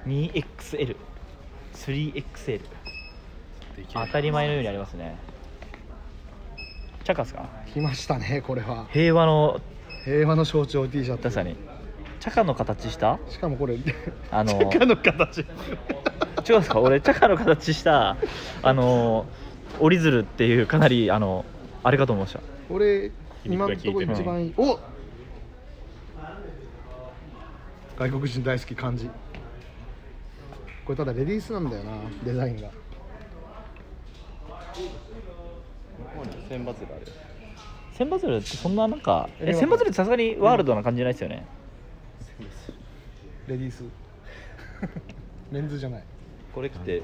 2XL、3XL 当たり前のようにありますね。チャカっすか？来ましたねこれは。平和の平和の象徴 T シャツ。確かに。チャカの形した？しかもこれあのチャカの形。違うんですか？俺チャカの形したあの折り鶴っていうかなりあのあれかと思いました。俺今のとこ一番いい。お外国人大好き漢字これただレディースなんだよなデザインが。千羽鶴ある千羽鶴ってそんななんかええ千羽鶴ってさすがにワールドな感じじゃないですよね。レディース。メンズじゃない。これ着て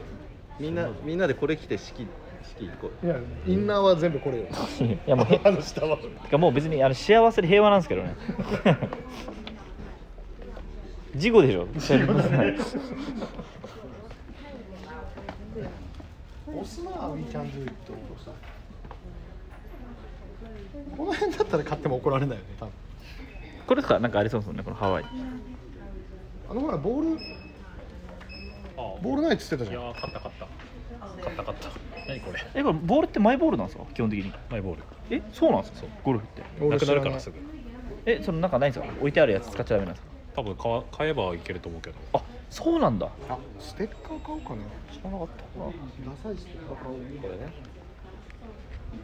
みんなみんなでこれ着て式式行こう。いやインナーは全部これよ。いやもうへあの下は。てかもう別にあの幸せで平和なんですけどね 事故でしょ？押すな We can do it この辺だったら買っても怒られないよね多分。これとかなんかありそうですもんねこのハワイ。あのほらボール。ボールないっつってたいやじゃん。ー勝った勝った。勝った勝った。何これ？えこれボールってマイボールなんですか？基本的に。マイボール。えそうなんですか？ゴルフって。なくなるからすぐ。えそのなんかないんですか？置いてあるやつ使っちゃダメなんですか？多分買わ買えばいけると思うけど。あそうなんだ。あステッカー買おうかな。知らなかったな。ダサいステッカー買おうこれね。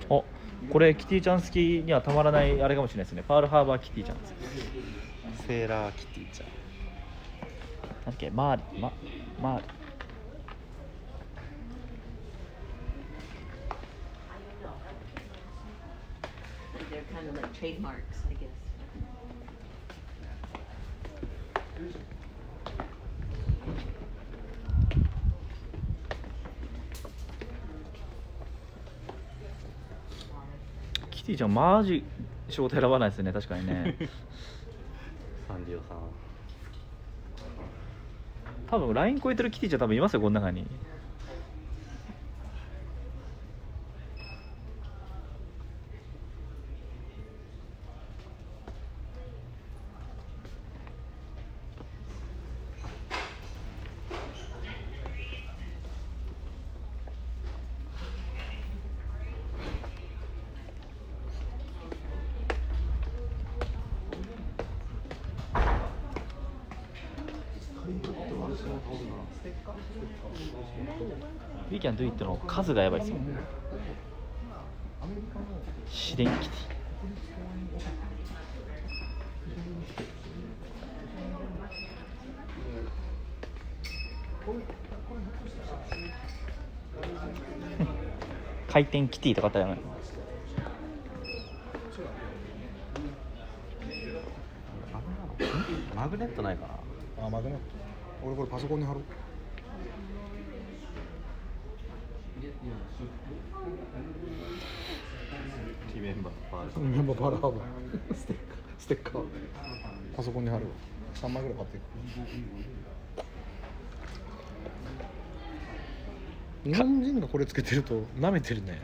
おこれキティちゃん好きにはたまらないあれかもしれないですね。パールハーバーキティちゃんです。セーラーキティちゃん。なんだっけ？マーリママーリ。They're kind of like trademarks, I guess. キティちゃんマジ仕事選ばないですね確かにね。サンリオさん。多分ライン超えてるキティちゃん多分いますよこの中に数がやばいですよ。試練キティ回転キティとかあったらやばいマグネットないかなあマグネット。俺これパソコンに貼るリメンバーパールメンバーパラハーバーステッカー。ステッカー。パソコンに貼るわ。3枚ぐらい買っていく。日本人がこれつけてると舐めてるね。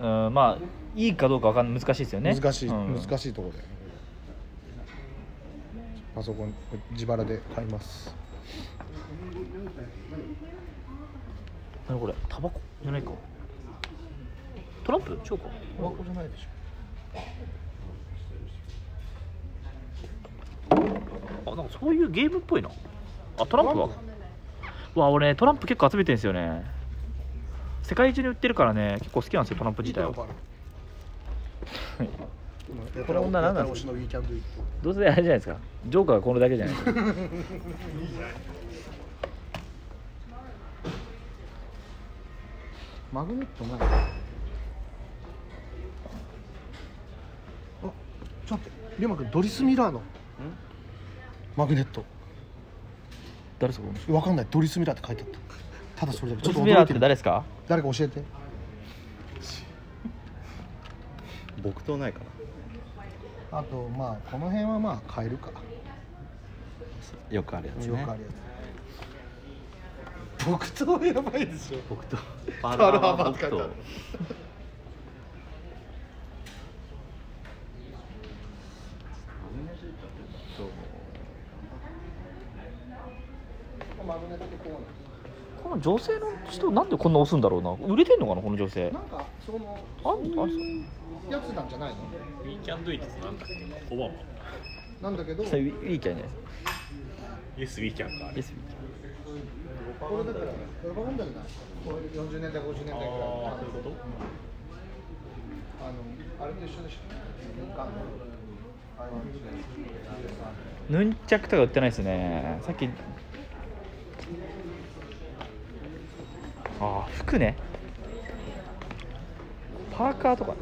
うんまあいいかどうかわかん難しいですよね。難しい、うん。難しいところで。パソコン自腹で買います。何これ？タバコ？じゃないかトランプ？違うか。タバコじゃないでしあなんかそういうゲームっぽいな。あトランプは？うわ俺ねトランプ結構集めてるんですよね。世界中に売ってるからね。結構好きなんですよトランプ自体は。ここれ女何なんです推しの We Can Do It どうせあれじゃないですか。ジョーカーがこれだけじゃない。ですかマグネットないちょっと待って龍馬君ドリス・ミラーのマグネット。誰そこ？わかんない。ドリス・ミラーって書いてあった。ただそれだけ。ちょっとドリスミラーって誰ですか？誰か教えて。木刀ないかな。あとまあこの辺はまあ買えるか。よくあるやつね。よくあるやつ。僕とやばいでしょ。木刀パールハーバーって書いてある木刀マグネットコーナーこの女性の人なんでこんな押すんだろうな？売れてんのかなこの女性？なんかそのああそういうやつなんじゃないの？We can do it ってなんだっけ？オバマなんだけど。それいいキャンじゃない Yes, we can か。あれ Yes, これだからプロパガンダじゃないこれ40年代50年代ぐらい。ああそういうこと？あのあれと一緒でしょヌンチャクとか売ってないですね。さっきああ服ね。パーカーとか。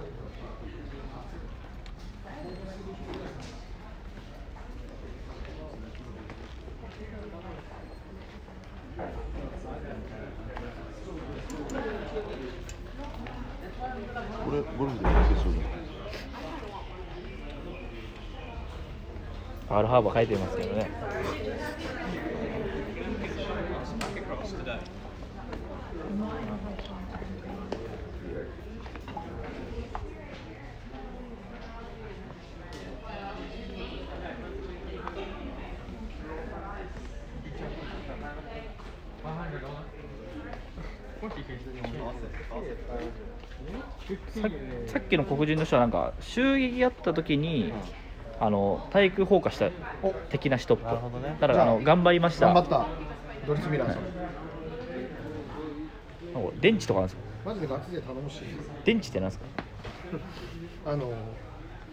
これゴルフでやってそうだ。パールハーバー書いてますけどねささっきの黒人の人はなんか襲撃やった時に、あの体育放火した的な人っぽい。だからあの頑張りました。頑張った。ドリス・ミラーさん。なんか電池とかなんですか？マジでガチで頼もしい。電池ってなんですか？あの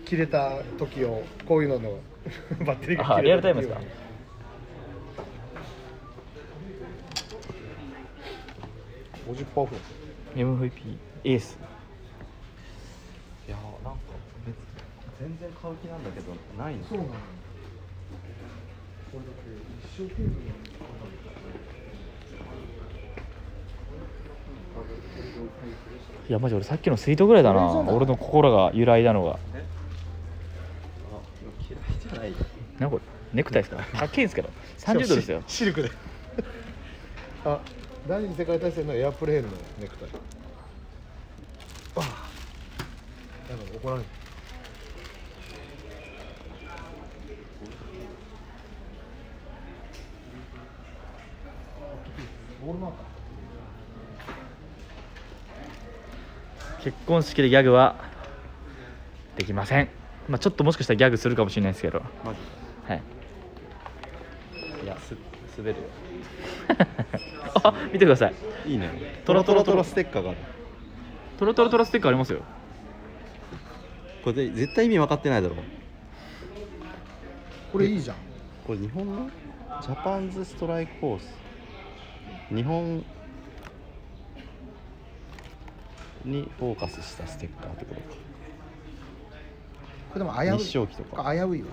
切れた時をこういうのの バッテリーがあリアルタイムですか？50%オフ MVP エースいやなんか別全然買う気なんだけどないの？そうなのこれだって一生懸命いやマジ俺さっきのスイートぐらいだな。俺の心が揺らいだのが。はいなこれネクタイですか？高いんですけど。30ドルですよ。シルクで。あ第二次世界大戦のエアプレーンのネクタイ。ああなんか怒られるボールマーカ結婚式でギャグはできません。まあちょっともしかしたらギャグするかもしれないですけど。マジはい。いやす滑るよ。あ見てください。いいね。トロトロトロステッカーがある。トロトロトロステッカーありますよ。これで絶対意味分かってないだろ。これいいじゃん。これ日本の？ジャパンズストライクフォース日本にフォーカスしたステッカーってことか。これでも危うい。日照旗とか。危ういわ。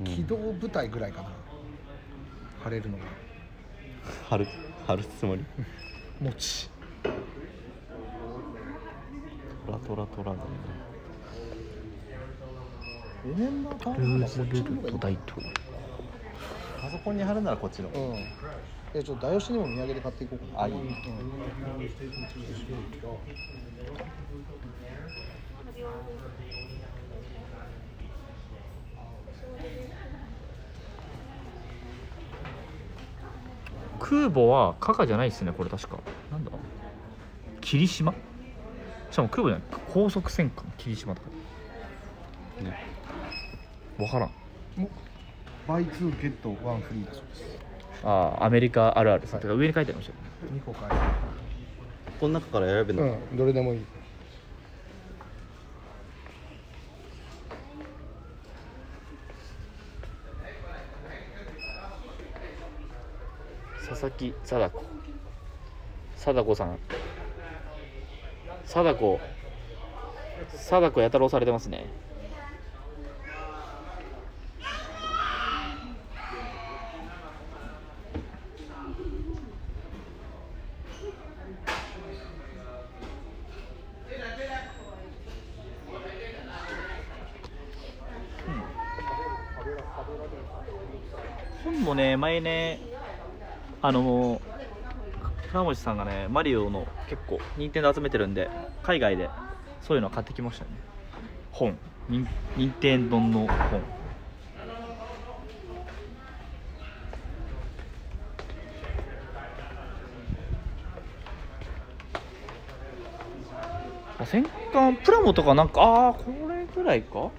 うん。機動部隊ぐらいかな。晴れるのが。貼る貼るつもり？もち。トラトラトラだね。ルのーズベルト大統領パソコンに貼るならこっちのうん。えちょっと大吉にも土産で買っていこうかな。あいいうん。空母は加賀じゃないですねこれ確か。なんだ？霧島？しかも空母じゃない。高速戦艦霧島とか。ね。分からんバイツーゲットワンフリーだそうです。ああアメリカあるある。です、てか上に書いてありましたよ2個買この中から選べるの、えるうんどれでもいい。佐々木貞子。貞子さん。貞子。貞子やたろうされてますねね前ねあの倉持さんがねマリオの結構任天堂集めてるんで海外でそういうの買ってきましたね。本。任任天堂の本。あ戦艦プラモとかなんかああこれぐらいか？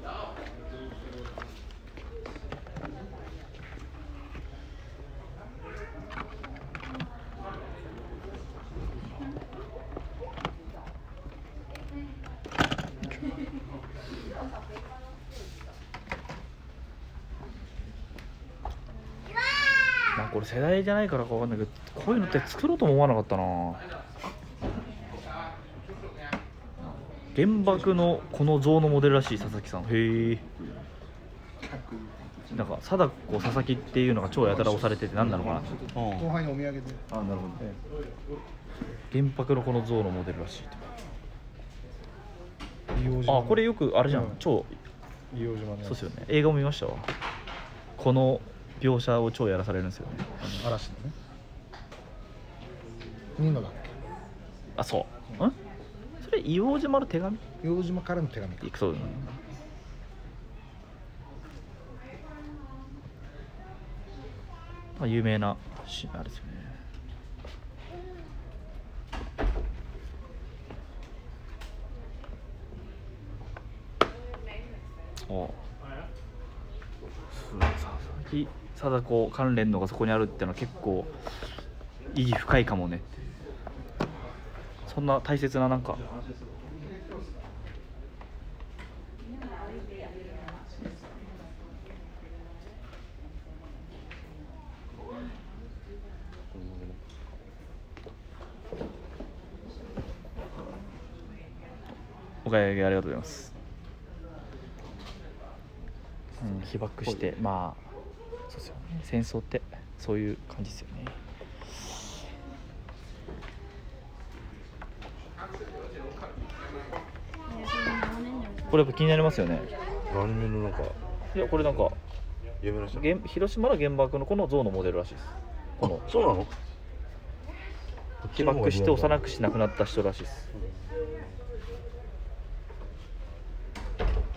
世代じゃないからかわかんないけどこういうのって作ろうとも思わなかったな。原爆のこの像のモデルらしい佐々木さん。へえ。なんか貞子佐々木っていうのが超やたら押されてて何なのかな。うん後輩にお土産で。あなるほど。原爆のこの像のモデルらしいあこれよくあれじゃん、うん。超。そうっすよね。映画も見ましたわ。この描写を超やらされるんですよね。嵐のね。ニノだっあそう。ん。それ硫黄島の手紙？け硫黄島からの手紙か。いくそうだねまあ有名なシーンあれですよね。お。佐々木貞子関連のがそこにあるってのは結構意義深いかもねそんな大切ななんか。お買い上げありがとうございます、うん、被爆してまあ戦争ってそういう感じですよね。これやっぱ気になりますよね。アニメのなんかいやこれなんか広島の原爆のこの像のモデルらしいです。この。そうなの？被爆して幼くして亡くなった人らしいです。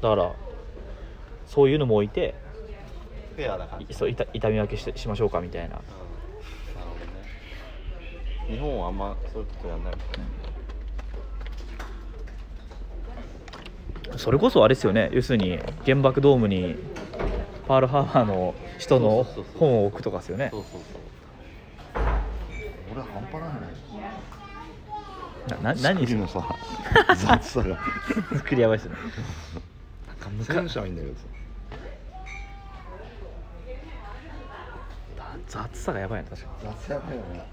だからそういうのも置いてフェアな感じ。い そう痛痛み分けしてしましょうかみたいな。なるほどね。日本はあんまそういうことやんないもんね。それこそあれですよね。要するに原爆ドームにパールハーバーの人のそうそうそうそう。本を置くとかですよね。そうそう俺半端ない。ねなな何作りのさ雑さが。作りやばいですね。なんか戦車はいいんだけどさ雑さがやばいな確かに。雑やばいよね。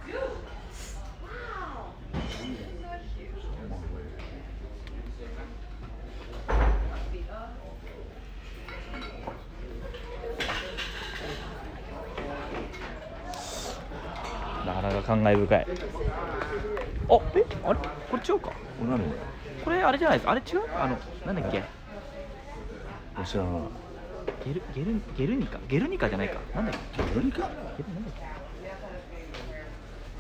なかなか感慨深い。あえあれ？これ違うか？これ何？これあれじゃないです。あれ違う？あのなんだっけ？知らないゲルゲルゲルニカ？ゲルニカじゃないか。なんだっけ？何かゲルなんだっけ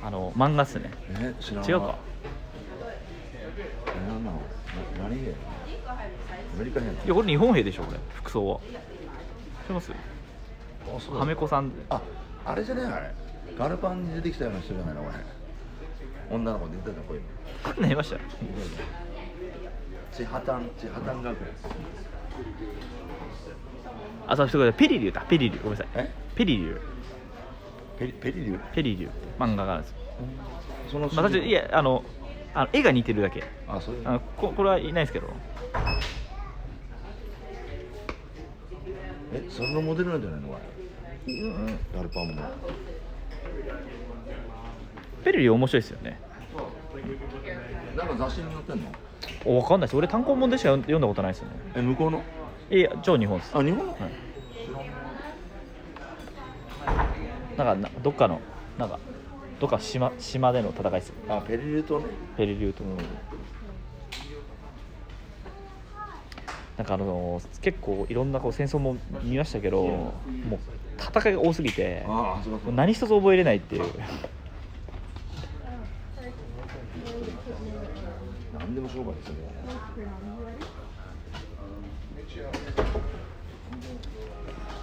あの漫画っすね。え知らない違うか？えなんなの？な何でアメリカにやっていやこれ日本兵でしょこれ。服装は。知ってます？あそう。はめこさんああれじゃね？えあれ。ガルパンに出てきたような人じゃないの？これ。女の子出てたこういうの。こんなんいましたチハタンチハタン学園あそうそうペリリューだ。ペリリューごめんなさい。え？ペリリューペリペリリュペリリューって漫画があるんですよ。そのまあ、私いやあのあの絵が似てるだけ。あそう。あのここれはいないですけど。えそれのモデルなんじゃないの？これ。ガルパンも。ペリリュー面白いですよね。なんか雑誌に載ってんの？お分かんないです。俺単行本でしか読ん読んだことないですよね。え向こうの？いや超日本です。あ日本？のなんかなどっかのなんかどっか島島での戦いですよ。あペリリューとね。ペリリューとなんかあの結構いろんなこう戦争も見ましたけどもう戦いが多すぎて何一つ覚えれないっていう。何でも商売ですよね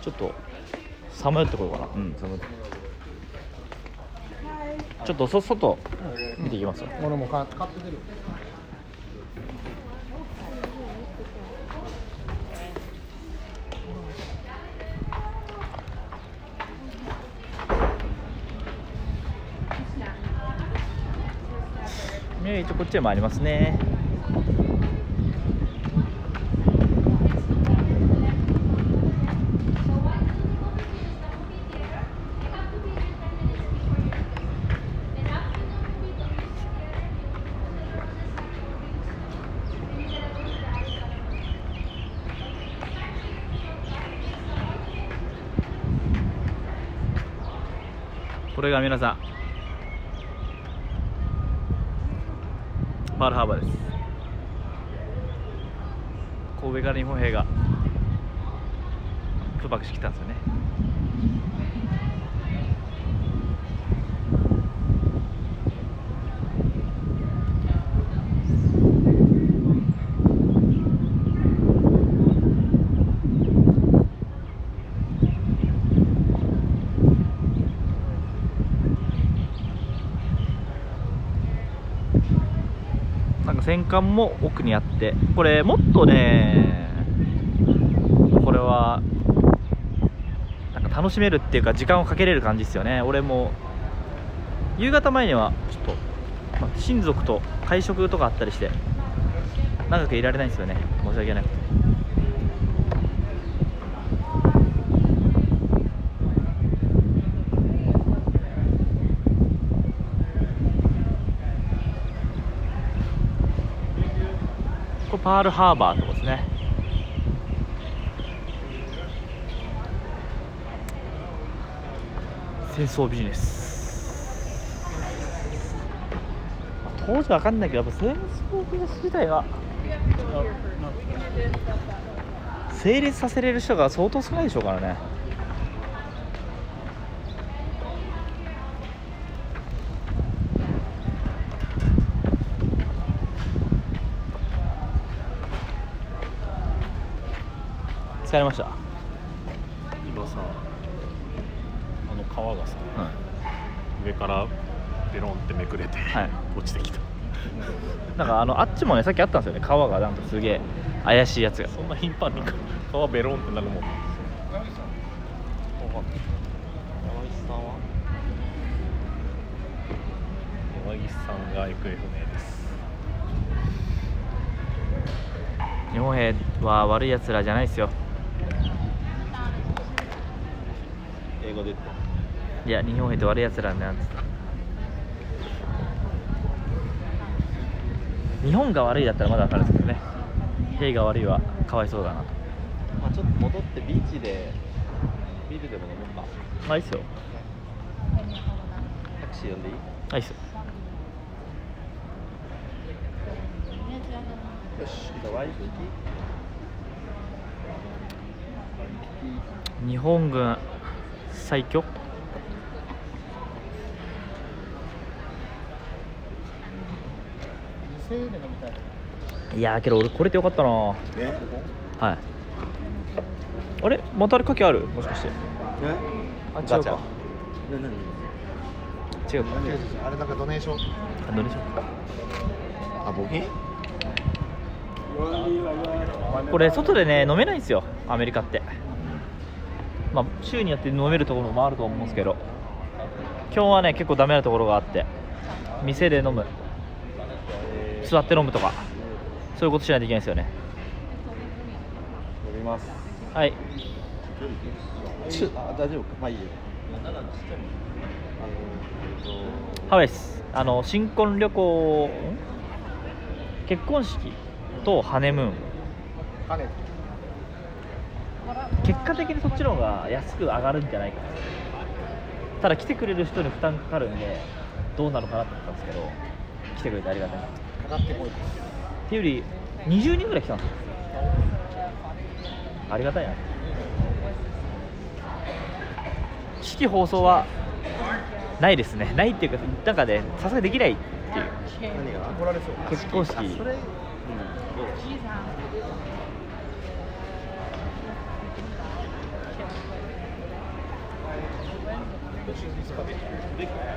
ちょっとさまよってこようかな。うんちょっとそ外見ていきますよ。俺も買買って出る。ね一応こっちへもありますねれが皆さん。パールハーバーです。神戸から日本兵が空爆してきたんですよね。館も奥にあってこれもっとねこれはなんか楽しめるっていうか時間をかけれる感じですよね。俺も夕方前にはちょっと、ま親族と会食とかあったりして長くいられないんですよね。申し訳ないパールハーバーってことですね。戦争ビジネス。当時わかんないけどやっぱ戦争ビジネス自体は成立させれる人が相当少ないでしょうからね疲れました、今さあの川がさうん上からベロンってめくれて、はい。落ちてきた。なんかあのあっちもねさっきあったんですよね。川がなんかすげえ怪しいやつが。そんな頻繁に川ベロンってなるもん。山岸さんは？山岸さんが行方不明です。日本兵は悪いやつらじゃないです。よ英語で言っていや日本兵って悪いやつらなんつって。日本が悪いだったらまだ分かるんですけどね。兵が悪いはかわいそうだなと。まあちょっと戻ってビーチでビールでも飲もうか。まあいいっすよ。タクシー呼んでいい？あいいっすよ。よしじゃあワイキキ。日本軍最強2000円で飲みたいいやーけど俺これでよかったな。はえい。あれ？またあれかけある？もしかして。あ違うか。違うか。あれなんかドネーション。あどれでしょうかあ募金これ外でね飲めないんですよ。アメリカって。まあ州によって飲めるところもあると思うんですけど。今日はね結構ダメなところがあって。店で飲む。座って飲むとかそういうことしないといけないですよね。飲みます。はい。ちょあ大丈夫か？まあいいよ。ハワイです。あの新婚旅行ん？結婚式とハネムーン。金結果的にそっちの方が安く上がるんじゃないか。なただ来てくれる人に負担かかるんでどうなのかなと思ったんですけど来てくれてありがたいかかってこいていうより20人ぐらい来たんですよ。ありがたいな。式放送はないですね。ないっていうかなんかねさすがにできないっていう。何が？怒られそう。結婚式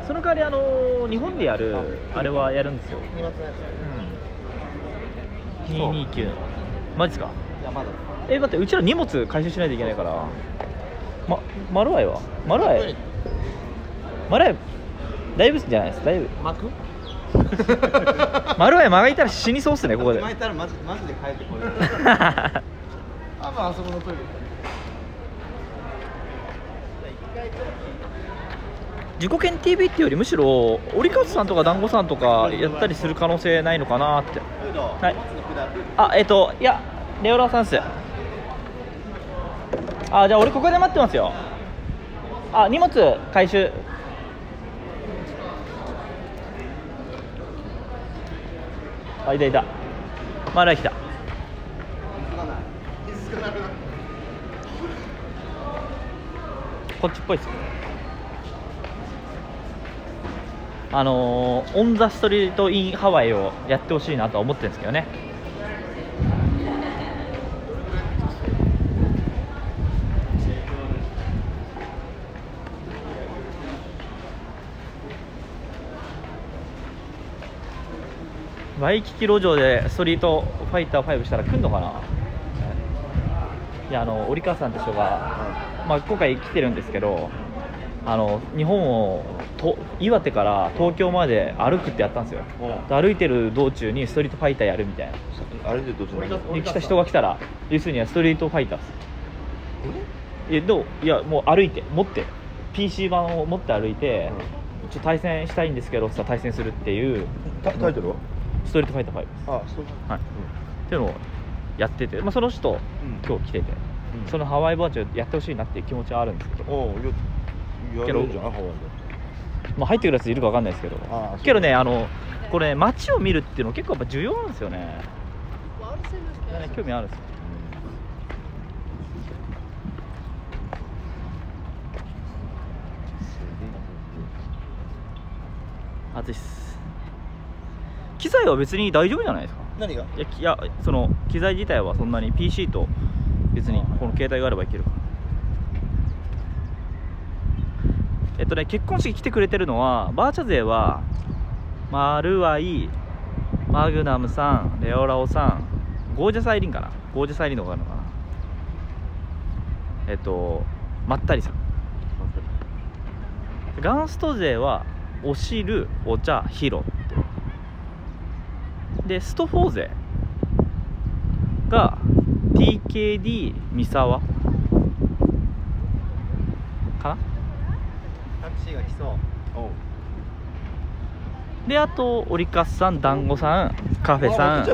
その代わりあの日本でやるあれはやるんですよ、2月のやつ229マジですか？いやまだ。え待ってうちら荷物回収しないといけないから。まマルアイはマルアイマルアイだいぶじゃないです。だいぶ巻く？マルアイ間がいたら死にそうっすねここで。巻いたらマジマジで帰ってこれる。あまああそこのトイレ自己研 TV っていうよりむしろ折勝さんとか団子さんとかやったりする可能性ないのかなって。はい。あえっ、といやレオラさんっす。あじゃあ俺ここで待ってますよ。あ荷物回収。あいたいた。まだ来た。こっちっぽいっす。あのーオン・ザ・ストリート・イン・ハワイをやってほしいなとは思ってるんですけどね。ワイキキ路上でストリートファイター5したら来んのかな？いやあの折川さんって人が、まあ、今回来てるんですけどあの日本をと岩手から東京まで歩くってやったんですよ。で歩いてる道中にストリートファイターやるみたいな。あれでどうするので来た人が来たら要するにはストリートファイターです。え？どう？いやもう歩いて持って。PC 版を持って歩いて、ちょっと対戦したいんですけどさ対戦するっていう。タタイトルは？ストリートファイター5あそう。はい、っていうのをやってて、まあ、その人、ん。今日来てて、そのハワイバージョンやってほしいなっていう気持ちはあるんですけど、おうやけどまあ、入ってくるやついるかわかんないですけど。けどねあのこれ、ね、街を見るっていうの結構やっぱ重要なんですよね。ね。興味あるんですよ暑す。機材は別に大丈夫じゃないですか？何が？いやその機材自体はそんなに PC と別にこの携帯があればいけるから。えっとね結婚式来てくれてるのはバーチャ勢はマルワイマグナムさんレオラオさんゴージャスアイリンかな？ゴージャスアイリンの方があるのかな？えっとまったりさん。ガンスト勢はお汁お茶ヒロって。でスト4勢が TKD 三沢かな？タクシーが来そう。であとオリカスさん団子さんカフェさん。う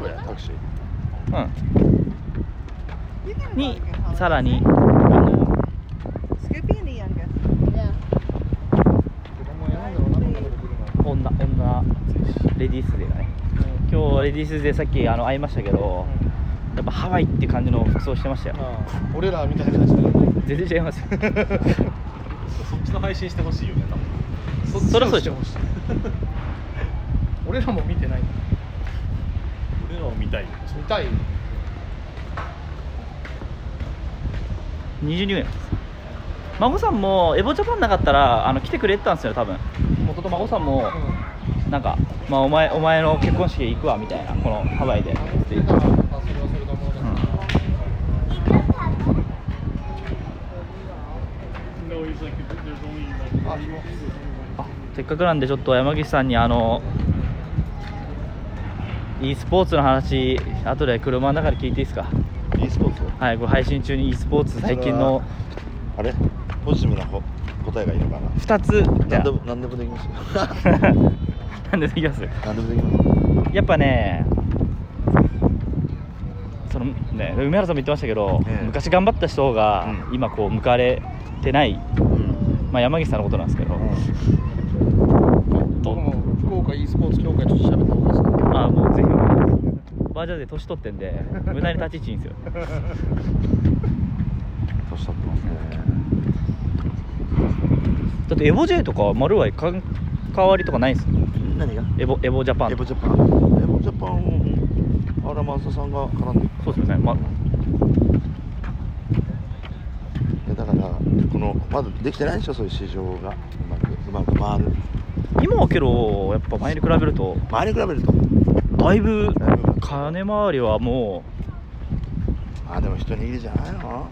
ん。にさらに。るの女女レディースデーがね。今日レディースデーさっきあの会いましたけどやっぱハワイって感じの服装してましたよ。ああ俺らみたいな感じ全然違います の配信してほしいよね多分。そりゃそうでしょ。俺らも見てない。俺らを見たい見たい22名です孫さんもエボジャパンなかったらあの来てくれてたんですよ多分。元と孫。さんもなんか、まあ、お前お前の結婚式行くわみたいなこのハワイで。って言ってあそれはそれだものだあ今あせっかくなんでちょっと山岸さんにあの e スポーツの話後で車の中で聞いていいですか？e スポーツ？はいこれ配信中に e スポーツ最近のあれ？ポジティブなこ答えがいいのかな？2つ。じゃ何でも何でもできますよ。あなんでできます？何でもできます。やっぱねそのね梅原さんも言ってましたけど、ええ。昔頑張った人がうん。今こう報われてない、うんまあ、山岸さんのことなんですけど、僕も福岡 e スポーツ協会として喋った方がいいです。かあもうぜひバージャーで年取ってんで無駄に立ち位置いいんですよ。年取ってますね。だってエボ J とか丸は関わりとかないんですよ。何が？エボエボジャパン。エボジャパン。エボジャパンさんが絡んでる。そうですよね、まだからこのまだできてないでしょそういう市場が。うまくうまく回る。今はけどやっぱ前に比べると前に比べると。だいぶ金回りはもあでも一握りじゃないの。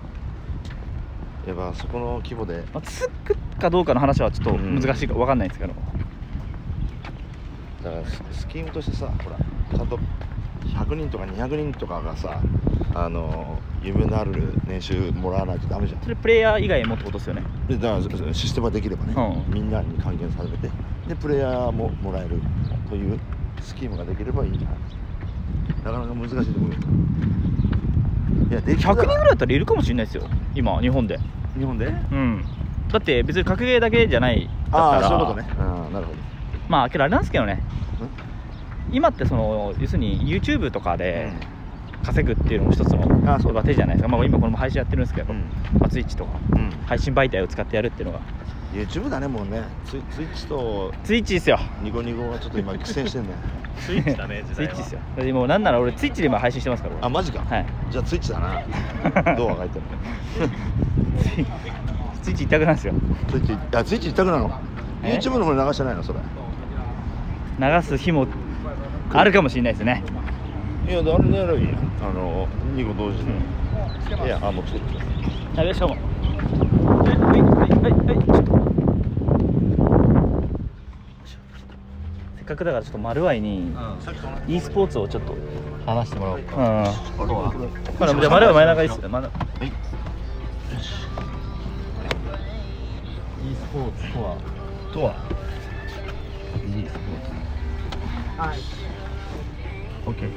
やっぱそこの規模で。う、まあ、つくかどうかの話はちょっと難しいか分かんないんですけど、だからススキームとしてさほらちゃんと100人とか200人とかがさあの夢のある年収もらわないとダメじゃん。それプレイヤー以外もってことですよね。でだからシステムができればね、うん。みんなに還元されてでプレイヤーももらえるというスキームができればいいんじゃな。いなかなか難しいと思うよ。いやでき100人ぐらいだったらいるかもしれないですよ。今日本で。日本で？うん。だって別に格ゲーだけじゃない。だあったら。あそういうことね。ああなるほど。まあけどあれなんですけどね今ってその要するに YouTube とかで稼ぐっていうのも一つの手じゃないですか、まあ、今これも配信やってるんですけど、うん。まあ、Twitch とか。うん。配信媒体を使ってやるっていうのが。YouTube だねもうね。ツイツイッチと Twitch ですよ。ニコニコがちょっと今苦戦してんねスイッチだね 時代は。Twitch ですよ。だってもうなんなら俺 Twitch で今配信してますから俺あマジか、はい。じゃあツイッチだなどう書いてる Twitch 一択なんですよ。ツイッチあツイッチ一択なの？え？YouTube の方に流してないのそれ。流す日もあるかもしれないですね。いや誰でやればいいよあの2個同時に、いやあもう作ってあよいしょはいはいはいはいせっかくだからちょっと丸愛に e スポーツをちょっと話してもらおうか。うん。まあじゃあ丸愛真ん中いいっすね真ん中 e スポーツとは？とは？e スポーツはい。OK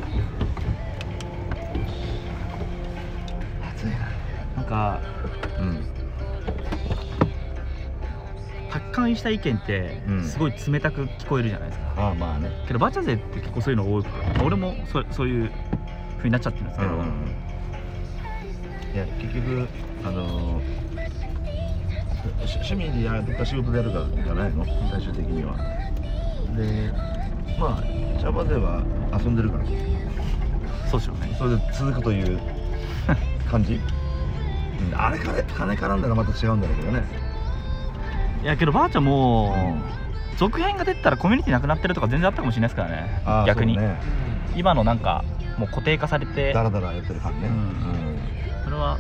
暑い。ななんかうん。達観した意見ってうん。すごい冷たく聞こえるじゃないですか、ああまあね。けどバチャ勢って結構そういうの多くて俺もそそういう風になっちゃってるんですけど、いや結局あのし趣味でやるか仕事でやるかじゃないの？最終的には。でまあ茶葉では遊んでるから。そうですよね。それで続くという 感じ。うんあれから金絡んだらまた違うんだろうけどね。いやけどばあちゃんも続編が出てたらコミュニティなくなってるとか全然あったかもしれないですからね。逆に、ね。今のなんかもう固定化されて。ダラダラやってる感じね、うん。うん。それは、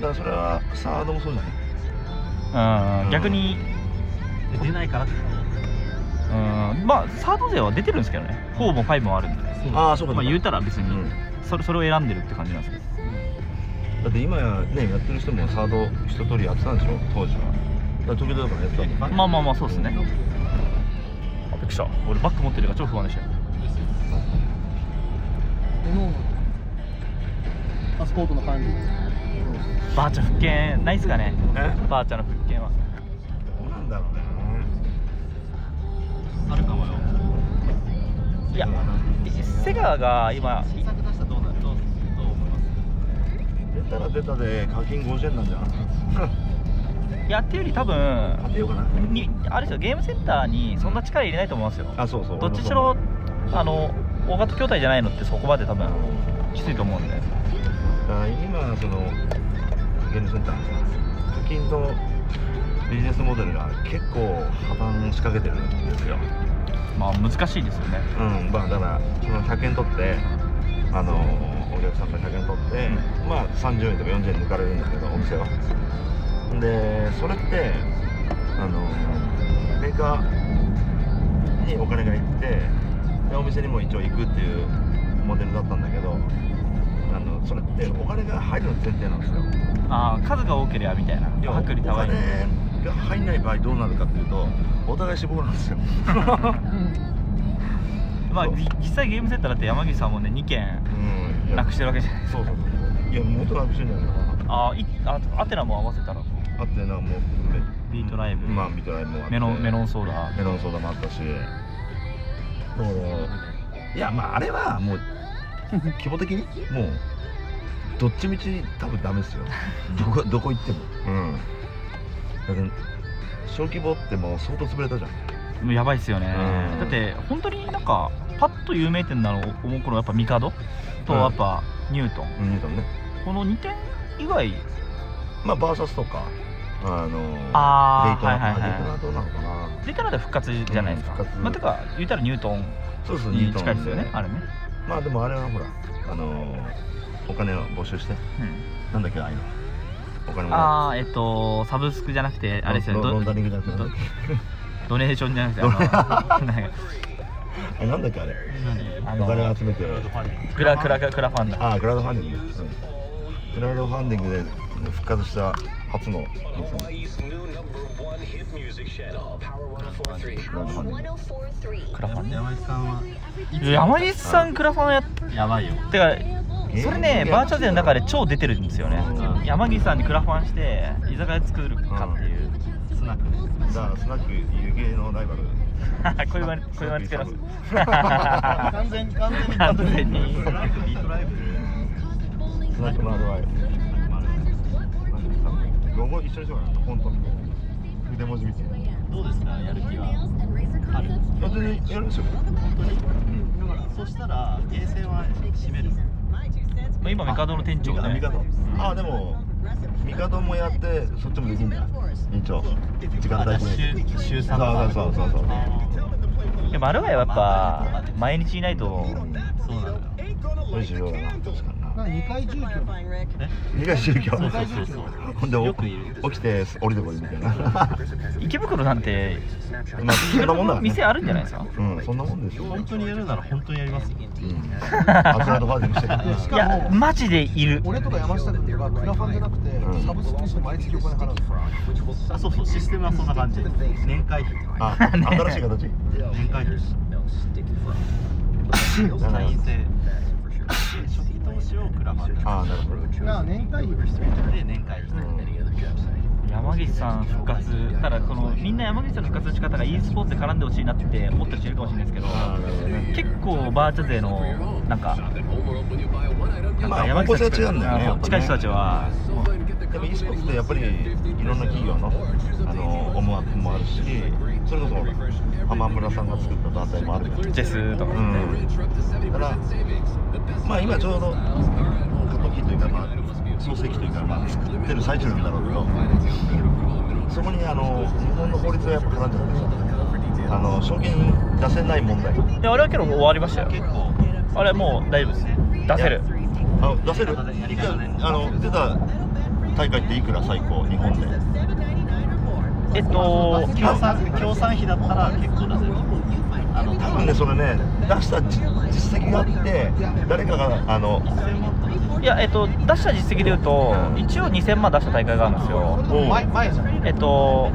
だからそれはサードもそうじゃない？うん、逆に、出ないからってうん、まあサード勢は出てるんですけどね。4も5もあるんで。ああそうかまあ言うたら別に、うん。それそれを選んでるって感じなんですけど。だって今やねやってる人もサード一通りやってたんでしょ？当時は。だから時々やってたん。だまあまあまあそうですね、あびっくりした。俺バッグ持ってるから超不安でしたよ。パスポートの管理。ばあちゃん復権ないっすかね。え？ばあちゃんの復権はあるかもよ。いやセガが今新作出したらどうなるどうどう思います出たら出たで課金50円なんじゃんい？やっていうより多分当てようかな。にあれですよゲームセンターにそんな力入れないと思いますよ。あそうそう。どっちにしろあの大型筐体じゃないのってそこまで多分きついと思うんで。今そのゲームセンター課金とビジネスモデルが結構破綻しかけてるんですよ。まあ難しいですよね。うんまあだからその100円取ってあのお客さんが100円取って、まあ30円とか40円抜かれるんだけどお店は。でそれってあのメーカーにお金がいってでお店にも一応行くっていうモデルだったんだけどあのそれってお金が入るの前提なんですよ。ああ数が多ければみたいな。薄利多売が入んない場合どうなるかっていうとお互い死亡なんですよ。まあ実際ゲームセンターだって山岸さんもね2件なくしてるわけじゃないですそうそうそう。いやもっとなくしてんじゃないかな。ああいあアテナも合わせたらあってなんかもうビートライブ。まあビートライブもあって。メロンメロンソーダ。メロンソーダもあったし。だからいやまああれはもう 規模的に？もうどっちみち多分ダメですよ。どこどこ行っても。うん小規模ってもう相当潰れたじゃん。もうやばいっすよね。うん。だって本当になんかパッと有名店なの思う頃やっぱミカドとうん。やっぱニュートン、ニュートンね。この2点以外まあバーサスとかあのあーデイトナはいはいはいデイトナどうなのかな。出たらで復活じゃないですか、うんまあてか言ったらニュートンに近いですよねあれね、まあでもあれはほらあのお金を募集して。うん。なんだっけああいうのお金もらああえっとサブスクじゃなくてあれですよね。ドロロンダリングじゃなくて。ドドネーションじゃなくてあの あなんだっけあれ。あお金をの集めてクラクラクラファンだ。ああクラウドファンディング、うん、クラウドファンディングで復活した初の。クラファン山井さんはい山岸さんクラファンやっやばいよ。てかそれねバーチャルの中で超出てるんですよね。うん。山岸さんにクラファンして居酒屋作るかっていう、スナック。ねだからスナック湯気のライバル。こういうまねこういうまねつけます。完全 完全に完全に。スナックビートライブスナックのアドバイロゴ一緒にしようかな本当に。筆文字見てどうですか？やる気は。ある本当にやるですよ本当にだか？らそしたらゲーセンは閉めるまあ今メカドの店長ねミカドあでもミカドもやってそっちもできんじゃん一応時間帯に週週そう3そうそうそうそうでもあれはやっぱ毎日いないとそうなのよこれ重要だな確か？にななんか2回住居。二回宗教そうそうそうそう。ほんで起きて降りてこいみたいな。池袋なんてまあそんなもんだ店あるんじゃないですか？うん。そんなもんですよ。本当にやるなら本当にやりますよ。うん。アスラードファーディングしてるいやマジでいる。俺とか山下君とかクラファンじゃなくて、うん。サブスクにして毎月お金払うんですよ。あそうそうシステムはそんな感じ。年会費あ新しい形？年会費 な会員制初期投資をクラファンでああなるほど年会費で年会費山岸さん復活ただこのみんな山岸さんの復活の仕方が e スポーツで絡んでほしいなって思ってる人いるかもしれないですけど結構バーチャ勢のなんかなんまあか山岸さん近い人たちはでも e スポーツってやっぱりいろんな企業のあの思惑もあるしそれこそ浜村さんが作った団体もあるからジェスとかうね、ん。だからまあ今ちょうど過渡期というかまあ創世期というかまあ作ってる最中なんだろうけどそこにあの日本の法律がやっぱ絡んでるんですよあの賞金出せない問題。いやあれはけど終わりましたよ。結構。あれもう大丈夫です。出せる。あの出せる。あの出た大会っていくら最高日本で？えっと協賛協賛費だったら結構出せる。あの多分ねそれね出した実実績があって誰かがあのいやえっと出した実績でいうと一応2000万出した大会があるんですよ。うん。前前じゃん。えっと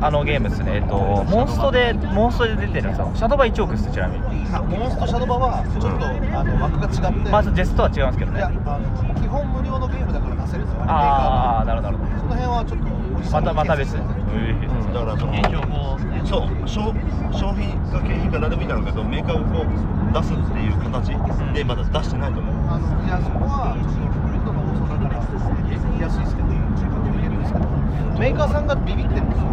あのゲームですね。えっとモンストでモンストで出てるんですよシャドーバー1億ですちなみに。あモンストシャドバはちょっと、あの枠が違って、まずジェスとは違うんですけどね。いやあの基本無料のゲームだから出せるんですよああなるほどなるほその辺はちょっとまたまた別。うん。だからその標語そう商商品か景品か何でもいいんだろうけどメーカーをこう出すっていう形でまだ出してないと思う。あのいやそこはちょっとルートの放送だから言いやすいですけど言えるんですけどメーカーさんがビビってるんですよ。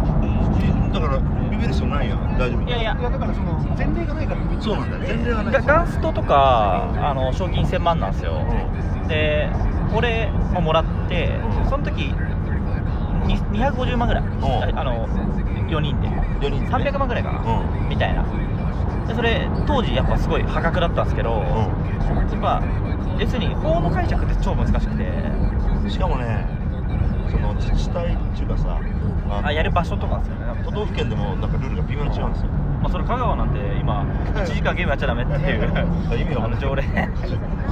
だからビビる必要ないやん。大丈夫。いやいや。いやだからその前例がないからビビってるそうなんだよ。前例がない。ガガンストとかあの賞金1000万なんですよ。で俺ももらってうん。その時に250万ぐらい。ん。あの4人で。4人でね。300万ぐらいかな、うん。みたいな。でそれ当時やっぱすごい破格だったんですけど、やっぱ要するに法の解釈って超難しくて。うんしかもねその自治体っていうかさあやる場所とかですよね。都道府県でもなんかルールが微妙に違うんですよまあ、それ香川なんて今1時間ゲームやっちゃダメっていうあ意味あの条例。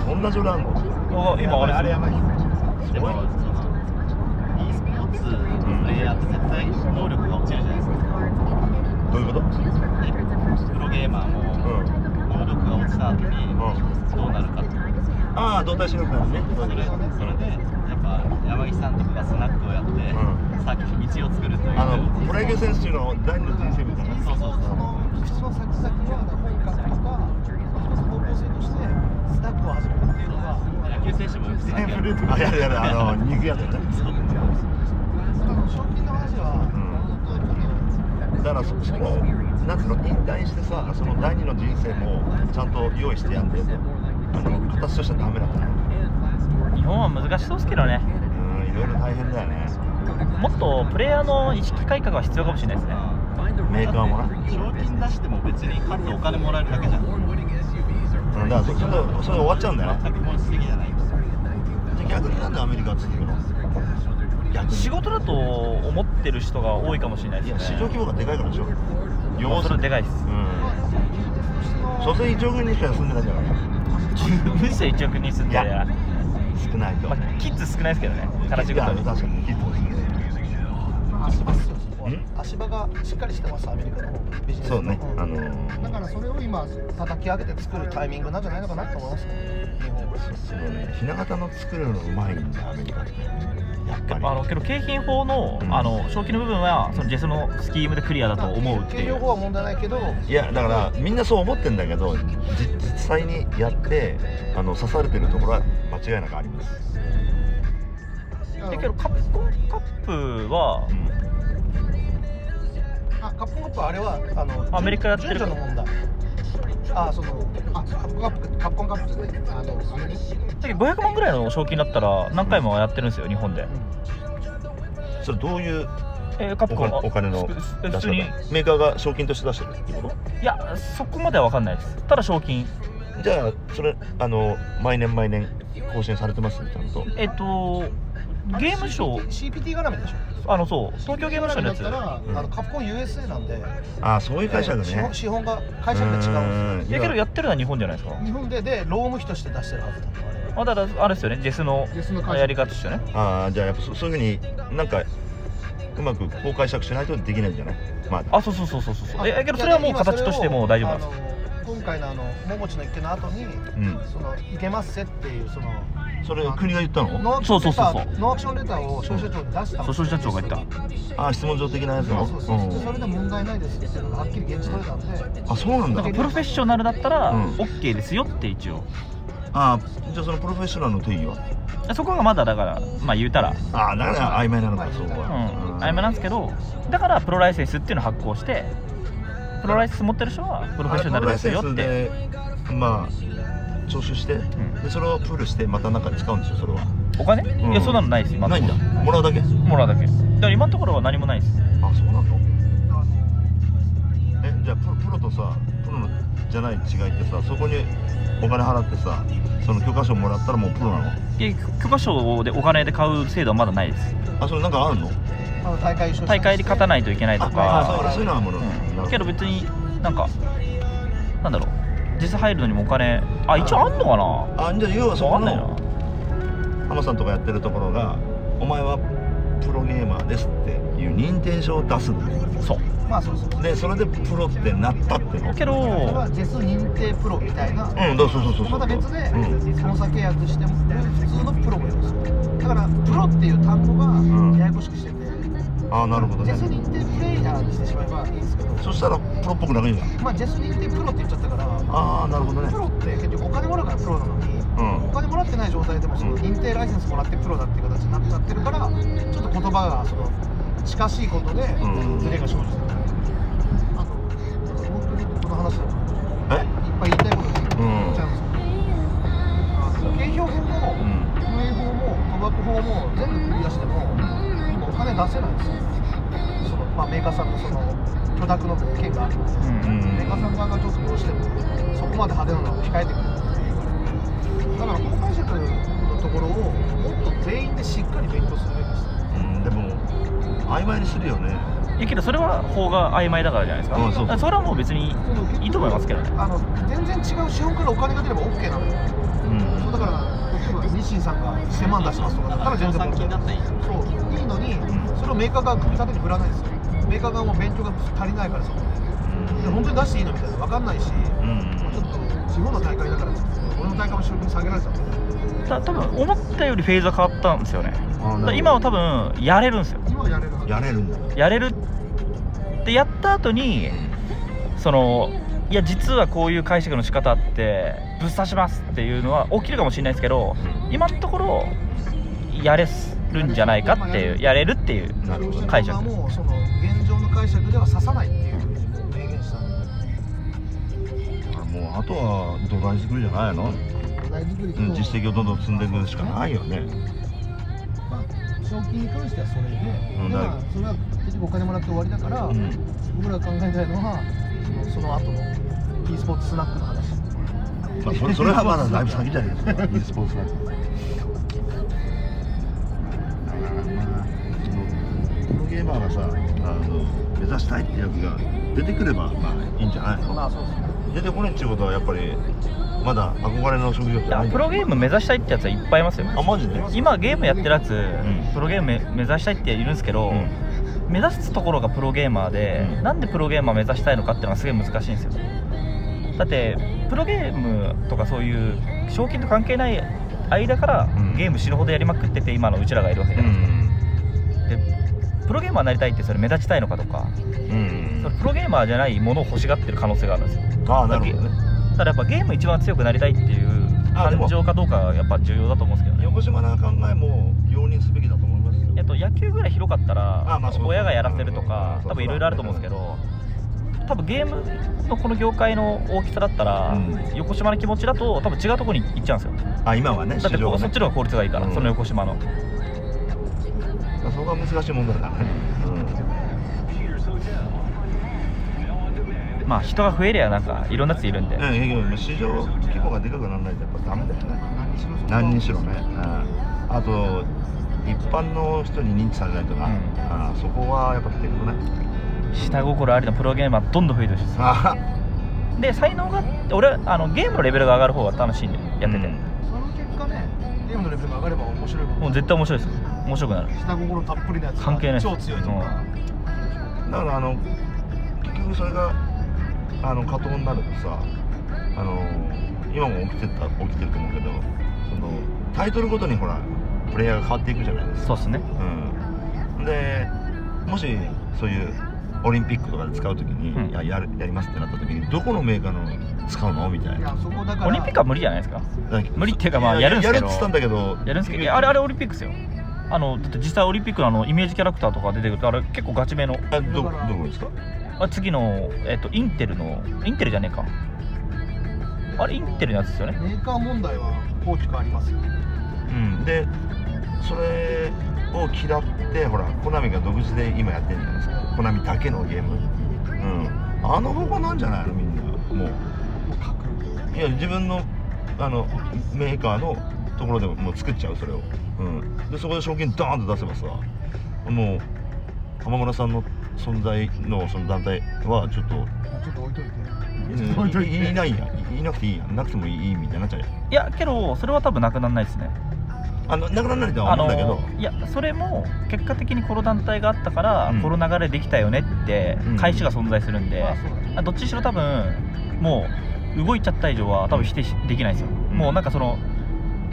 そんな条例あんの？お今あれあれやばいでも e スポーツのプレイヤーって絶対能力が落ちるじゃないですか。どういうこと？プロゲーマーもうん。能力が落ちた後にどうなるかってああ動体視力なんですね。それそれでやっぱ山岸さんとかがスナックをやって、うさっき道を作るという。あのプロ野球選手の第二の人生みたいな。そうそうそう。その口の先々は本格とか一つ方向性としてスタッフを始めるっていうのが野球選手もあやるやるあの肉屋でねあの賞金の話は、だからそそのなんつうの引退してさその第二の人生もちゃんと用意してやんであの形としてはダメだから日本は難しそうですけどね。うんいろいろ大変だよね。もっとプレイヤーの意識改革が必要かもしれないですね。メーカーもな。賞金出しても別に勝ってお金もらえるだけじゃん。うんだからそそれそれ終わっちゃうんだよね。全く本質的じゃないじゃあ逆になんでアメリカは続くの？仕事だ。と思ってる人が多いかもしれないいですね。や市場規模がでかいからでしょ。まあそれでかいです。うん。所詮1億人しか住んでないんだから。むしろ1億人住んでいや少ないと。まあ、キッズ少ないですけどね。形ごとに。確かに。キッズも少ない足場がしっかりしてますアメリカのビジネスそうね。んあのー。だからそれを今叩き上げて作るタイミングなんじゃないのかなと思います日本は。ね。ひな形の作るのうまいんだアメリカってやっぱり。あのけど景品法の,、うん。あの賞金の部分はそのジェスのスキームでクリアだと思うっていう。法は問題ないけど。いやだからみんなそう思ってんだけどじ実際にやってあの刺されてるところは間違いなくあります、だけどカプコンカップはうんあカップカップはあれはあのアメリカやってる。の問題。あそのあカップカップカップコンカップってね。あのアメリカだけど500万ぐらいの賞金だったら何回もやってるんですよ日本で、それどういうえーカプコンお金お金の出し方普通に。メーカーが賞金として出してる？ってこといやそこまでは分かんないです。ただ賞金。じゃあそれあの毎年毎年更新されてますちゃんと？えっとゲームショー。CPT 絡みでしょ。あのそう。東京ゲームショーのやつ。だったら、うん。あのカプコン USA なんで。ああそういう解釈ね。資本資本が会社が違うんですよ。うん。いやけどやってるのは日本じゃないですか。日本でで労務費として出してるはずだあだからあれですよね。ジェスのやり方ですよね。ああじゃあやっぱそそういうふうになんかうまくこう解釈しないとできないんじゃない？まああそうそうそうそうそうええけどそれはもう形としてもう大丈夫なんです今回のあの桃地の一件の後にうん。そのいけますせっていうそのそれ国が言ったの？ノーアクションレタそうそうそう。ーノーアクションレターを消費者庁に出した。のそう消費者庁が言った。ああ質問状的なやつの？そうそうそう、う。ん。でそれで問題ないですっていうのがはっきり現地取れたんで。あそうなんだ。プロフェッショナルだったらうん。OK ですよって一応。ああじゃあそのプロフェッショナルの定義は？そこがまだだからまあ言うたら。ああだから曖昧なのかそううん。は曖昧なんですけどだからプロライセンスっていうのを発行してプロライセンス持ってる人はプロフェッショナルですよって。でまあ徴収して、ん。でそれをプールしてまたなんか使うんですよそれは。お金、ん。いやそんなのないです今のないんだ。もらうだけ？もらうだけ。だから今のところは何もないです。あそうなの？えじゃあプロプロとさプロのじゃない違いってさそこにお金払ってさその許可証もらったらもうプロなの？で許可証でお金で買う制度はまだないです。あそれなんかあるの？大会大会で勝たないといけないとあかそうそういうのはもらう、うん。けど別になんかなんだろう実際入るのにもお金あ一応あんのかな？あじゃあ要はそこわかんないな。の浜さんとかやってるところがお前はプロゲーマーですっていう認定証を出すのそう。まあそうそうでそれでプロってなったっての。けどそれはジェス認定プロみたいなうんだそうそうそうそう。また別でうん。スポンサー契約しても普通のプロもいるんですよ。だからプロっていう単語ん。がややこしくしてて、ああなるほどね。ジェス認定プレイヤーにしてしまえばいいんですけど。そしたらプロっぽくなるん。だまあジェス認定プロって言っちゃったからああなるほどね。プロって結局お金もらうからプロなのにうん。お金もらってない状態でもその認定ライセンスもらってプロだっていう形になっちゃってるからちょっと言葉がその近しいことでうん。ズレが生じてる、あと本当にこの話だとえ？いっぱい言いたいことが言っちゃうん。ですよ、あの景標法もうん。運営法も賭博法も全部クリアしても今お金出せないんですよまあ、メーカーさんのその許諾の件があるので、うんメーカーさん側がちょっとどうしてもそこまで派手なのを控えてくれって言われてだからこの解釈のところをもっと全員でしっかり勉強するべきです。うんでも曖昧にするよね。いやけどそれは法が曖昧だからじゃないですか,、うんそうそう。それはもう別にいいと思いますけどね。あの全然違う資本からお金が出れば OK なのよ。うんそうだから例えば日清さんが1000万出しますとかだったら全然問題ないそういいのに、ん。それをメーカー側が組み立てて振らないですよメーカー側も勉強が足りないからそこでで本当に出していいのみたいな。分かんないし、うん。ちょっと地方の大会だから俺の大会も収入下げられちゃったた多分思ったよりフェーズは変わったんですよね。今は多分やれるんですよ。今はやれるやれるんだ。やれるってやった後にそのいや実はこういう解釈の仕方あってぶっ刺しますっていうのは起きるかもしれないですけど今のところやれるんじゃないかっていうやれるっていう解釈。もうその現状の解釈では刺さないっていうもう明言したのあもうあとは土台作りじゃないの、土台作りと、うん、実績をどんどん積んでいくしかないよね。まあ、賞金に関してはそれで、うんでまあそれは結局お金もらって終わりだから、うん。僕らが考えたいのはそのその後の e スポーツスナックの話。まあ、それそれはまだだいぶ先じゃないですか。e スポーツなんてプロゲーマーがさあの目指したいってやつが出てくればまあいいんじゃない？の、まあそうですね。出てこないっていうことはやっぱりまだ憧れの職業っていない。プロゲーム目指したいってやつはいっぱいいますよあマジで今ゲームやってるやつ、ん。プロゲーム目目指したいっているんですけど、うん。目指すところがプロゲーマーで、うん。なんでプロゲーマー目指したいのかっていうのがすげえ難しいんですよ。だってプロゲームとかそういう賞金と関係ない間から、うん。ゲーム死ぬほどやりまくってて今のうちらがいるわけじゃないですか、でプロゲーマーになりたいってそれ目立ちたいのかとか、うんそれプロゲーマーじゃないものを欲しがってる可能性があるんですよ。ああなるほどね。ただやっぱゲーム一番強くなりたいっていう感情かどうかがやっぱ重要だと思うんですけどね。横島な考えも容認すべきだと思いますよ。えっと、野球ぐらい広かったら親がやらせるとかうん多分いろいろあると思うんですけど多分ゲームのこの業界の大きさだったら、うん。横島の気持ちだと多分違うところに行っちゃうんですよ。あ今はねだってね。そっちの方が効率がいいから、うん。その横島のそこが難しい問題だからね、まあ人が増えりゃなんかいろんなやついるんで、うん、営業も市場規模がでかくならないとやっぱダメだよね。何にしろね、うん、あと一般の人に認知されないとな、うん。あそこはやっぱ出てくるね。下心ありのプロゲーマーどんどん増えてほし。いですあで才能が俺はあのゲームのレベルが上がる方が楽しいんでやってて、うん。その結果ねゲームのレベルが上がれば面白いもんもう絶対面白いですよ面白くなる。下心たっぷりなやつが関係ない。超強いとか、だからあの結局それがあの過当になるとさあの今も起きてた起きてると思うけどそのタイトルごとにほらプレイヤーが変わっていくじゃないですか。そうっすね。うん、でもしそういうオリンピックとかで使う時に、うん。いややるやりますってなった時にどこのメーカーの使うのみたいな。いやそこだから。オリンピックは無理じゃないですか。無理っていうかまあややるんすけど。やるっつったんだけどやるんですけどあれあれオリンピックですよあのだって実際オリンピックのあのイメージキャラクターとか出てくるとあれ結構ガチめの。あどどこですか？あ次の、えっとインテルのインテルじゃねえか。あれインテルのやつですよね。メーカー問題は大きくありますよ。うん。でそれを嫌ってほらコナミが独自で今やってるじゃないですか。コナミだけのゲーム。うん。あの方向なんじゃないの？みんな。もう。いや自分のあのメーカーのところでももう作っちゃうそれを、うん、でそこで賞金ドーンと出せばさもう浜村さんの存在のその団体はちょっとちょっと置いといて。うんいいいないやいいなくていいやなくてもいいみたいになっちゃうよいやけどそれは多分なくならないですね。あのなくならないとはあ思うんだけど。のいやそれも結果的にこの団体があったから、うん。この流れできたよねってうん。返しが存在するんで、うだね。あどっちにしろ多分もう動いちゃった以上は多分否定しできないですよ、ん。もうなんかその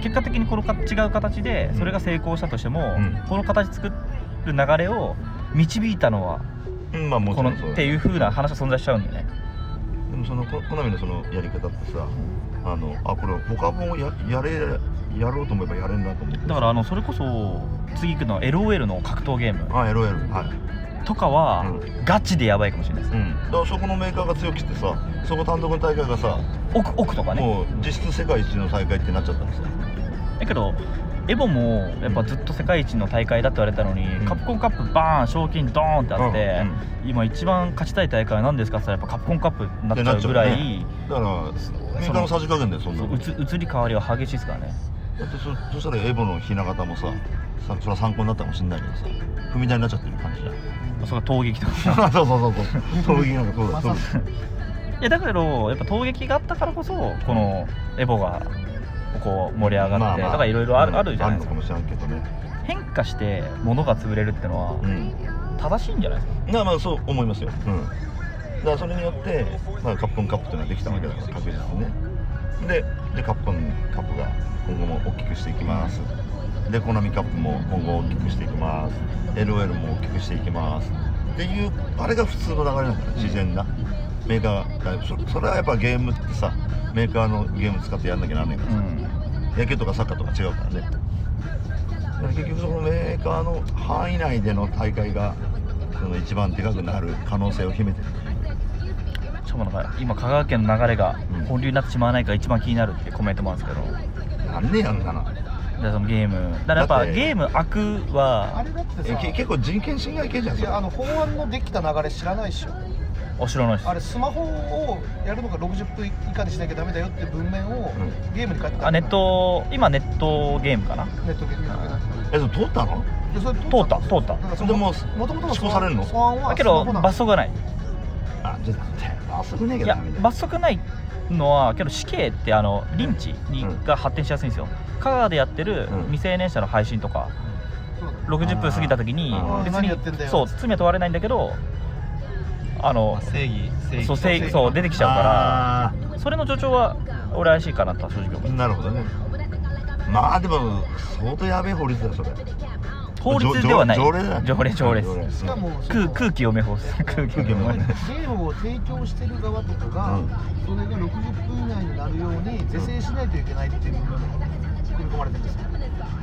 結果的にこのか違う形でそれが成功したとしても、うん。この形作る流れを導いたのはうんまあもちこのっていう風な話が存在しちゃうんでね。でもそのココナミのそのやり方ってさあのあこれ他もややれやろうと思えばやれんなと思ってだからあのそれこそ次行くのは LOL の格闘ゲーム。あ LOL はい。とかは、うガチでやばいかもしれないです、うん。だからそこのメーカーが強くしてさそこ単独の大会がさ奥奥とかね。もう実質世界一の大会ってなっちゃったんですよだけどエボもやっぱずっと世界一の大会だって言われたのに、ん。カプコンカップバーン賞金ドーンってあって、今一番勝ちたい大会は何ですか？って言ったらやっぱカプコンカップになっちゃうぐらい、ってだからメーカーのさじ加減だよそんな移移り変わりは激しいですからね。だってそそしたらエボのひな形もささそれは参考になったかもしんないけどさ踏み台になっちゃってる感じじゃん。それが闘撃とか。そうそうそうそう。闘技なんかそうだそうだいやだけどやっぱ闘撃があったからこそこのエボがこう盛り上がって、だからいろいろある,、あるじゃないですか。あるのかもしれんけどね。変化して物が潰れるってのはうん。正しいんじゃないですか？まあまあそう思いますよ、うん、だからそれによって、まあ、カプコンカップっていうのができたわけだから確実にね。ででカプコンカップが今後も大きくしていきます。でコナミカップも今後大きくしていきます。LOL も大きくしていきます。っていうあれが普通の流れなんだよ自然なメーカーがそそれはやっぱゲームってさメーカーのゲーム使ってやんなきゃなんないからさ、うん。野球とかサッカーとか違うからね。だから結局そのメーカーの範囲内での大会がその一番でかくなる可能性を秘めてる。しかもなんか今香川県の流れがうん本流になってしまわないか一番気になるってコメントもあるんですけど。なんねえやんななでそのゲーム。だからやっぱゲーム開くあはれだって結構人権侵害系じゃんいやあの法案のできた流れ知らないっしょお城のです。あれスマホをやるのが60分以下にしなきゃダメだよって文面をうゲームに書いてた。あネット今ネットゲームかな。ネットゲームえそれ通ったの？通った。通ったそのでももともとの施行されるの？だけど罰則がない。あじゃあ罰則ねえけいやど罰則ないのはけど死刑ってあのリンチに、うん。が発展しやすいんですよ。香川でやってるうん。未成年者の配信とかそうだ60分過ぎた時に別にそう罪は問われないんだけどあの正義正そう正義そう出てきちゃうかあらそれの助長は俺怪しいかなとは正直思ーう。なるほどね。まあでも相当やべえ法律だよそれ。法律ではない。条条例だ。よ条例条例です。しかも空空気読め法です。空気読め法ゲームを提供してる側とかが、うん。それが60分以内になるように是正しないといけないっていう部分も組み込まれてるんですよ。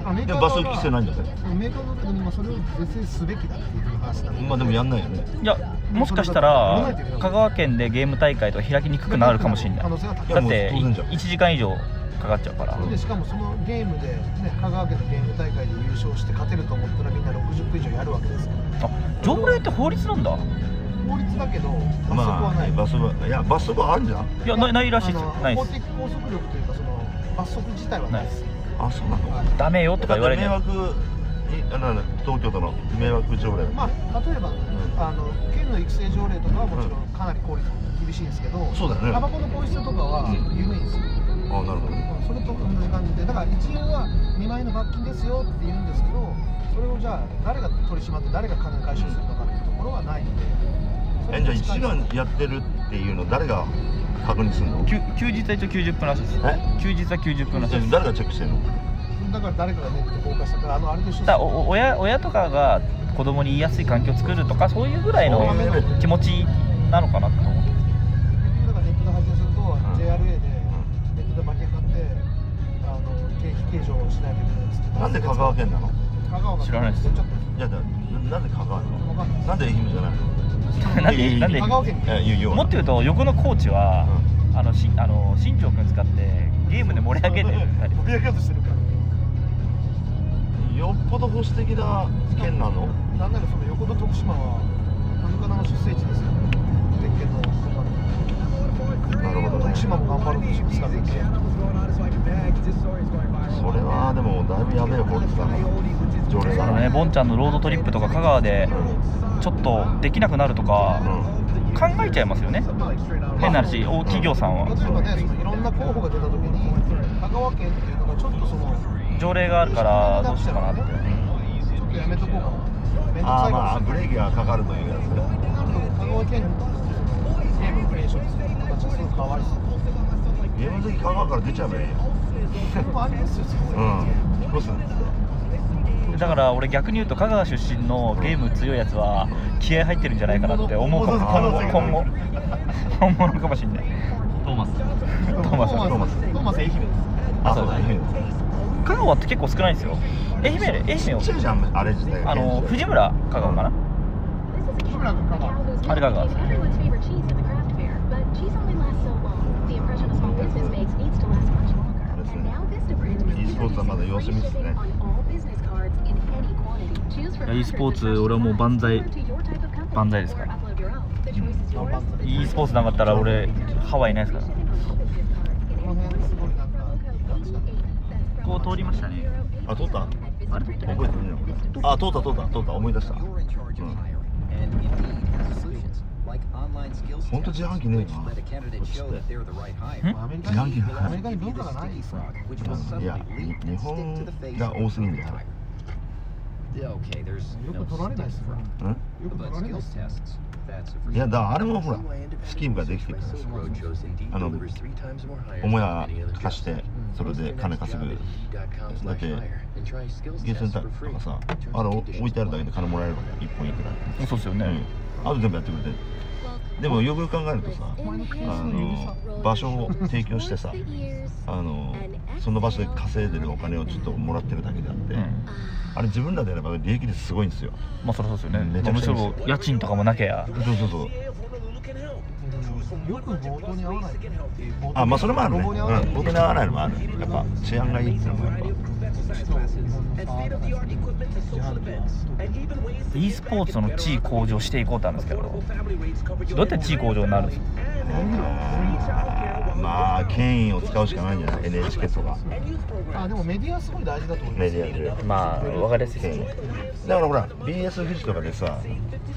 あメーでカー側がも罰則規制ないんだねメーカー側が今それを是正すべきだっていう話だまあでもやんないよね。いやもしかしたら香川県でゲーム大会とか開きにくくなるかもしれない。だっていやもう当然じゃん。1時間以上かかっちゃうから。でしかもそのゲームで、ね、香川県のゲーム大会で優勝して勝てると思ったらみんな60分以上やるわけですから。あ条例って法律なんだ。法律だけど罰則まはない、あ罰則はいや罰則はあるんじゃん。いやないないらしいです。ないです。法的拘束力というかその罰則自体はないですあそうなの？はいダメよとか言われて迷惑にあの東京都の迷惑条例まあ、例えば、あの県の育成条例とかはもちろんかなり効率厳しいんですけど、そうだよね。タバコのポイ捨てとかはうん。緩いんですよ、あなるほどね。それと同じ感じで。だから一応は2万円の罰金ですよって言うんですけどそれをじゃあ誰が取り締まって誰が金回収するのかっていうところはないのでえじゃあ1時間やってるっていうの誰が確認するの？休休日は一応90分らしいです。え？休日は90分らしいです。誰がチェックしてるの？だから誰かがネットで公開したからあのあれと一緒だおお親親とかが子供に言いやすい環境を作るとかそういうぐらいの気持ちなのかなと思ってだからネットで発信すると、JRA でネットで馬券買ってあの経費計上しないといけないっつって。なんで香川県なの？香川が。知らないです。い。やだななんで香川なの？わかんないなんで愛媛じゃないの？なんでなんで？香川県いや言うよ。もっと言うと横のコーチは、あのしあの新庄君使ってゲームで盛り上げてる盛り上げようとしてるから。よっぽど保守的な県なの？なんならその横の徳島は田中の出生地ですよ。鉄拳のなるほどね。徳島も頑張ろうとしますから鉄拳それはでもだいぶやべえ法律だな条例だな。あのねボンちゃんのロードトリップとか香川でちょっとできなくなるとか考えちゃいますよね。変な話大企業さんは。例えばねそのいろんな候補が出た時に香川県っていうのがちょっとその条例があるからどうしようかなって。ちょっとやめとこうかな。あまあブレーキがかかるというやつね。香川県のゲームのプレイションする形はすごい変わりそう。ゲーム好き香川から出ちゃえばいいよう。ん引っ越すんですだから俺逆に言うと香川出身のゲーム強いやつは気合入ってるんじゃないかなって思うかも今後本物かもしれないトーマス。トーマス。トーマス。トーマス。愛媛ですあそうだ愛媛香川って結構少ないんですよ愛媛で愛媛をちっちゃいじゃんあれ自体があの藤村香川かな日村君香川あれ香川 It's everyone's favorite ポーツはまだ様子見ですね。e スポーツ、俺はもう万歳、万歳ですから。e スポーツなかったら俺、ハワイないですから。こう通りましたね。あ、通った？あ。通った、通った、通った、思い出した。本当自販機ねえなこっちってアメリカ自販機にアメリカに文化がないいやに日本が多すぎんだよよく取られないですようんよく取られないですよいやだからあれもほらスキームができてるからあの母屋貸してそれで金稼ぐだってゲーセンターとかさあれ置いてあるだけで金もらえるわけ1本いくら。そうですよね、うん。あと全部やってくれて。るでもよく考えるとさあの場所を提供してさあのその場所で稼いでるお金をちょっともらってるだけであって、うん。あれ自分らでやれば利益率すごいんですよ。まあそりゃそうですよね、めちゃくちゃ家賃とかもなきゃ。そうそうそうよく強盗に合わないあまあそれもあるね、うん、強盗に合わない。大人に合わないのもある。やっぱ治安がいいっていうのもやっぱ e スポーツの地位向上していこうってあるんですけどどうやって地位向上になるんですか？まあ権威を使うしかないんじゃない？NHK とか。あでもメディアすごい大事だと思います。メディアで。まあ分かりやすいですね。だからほら BS 富士とかでさ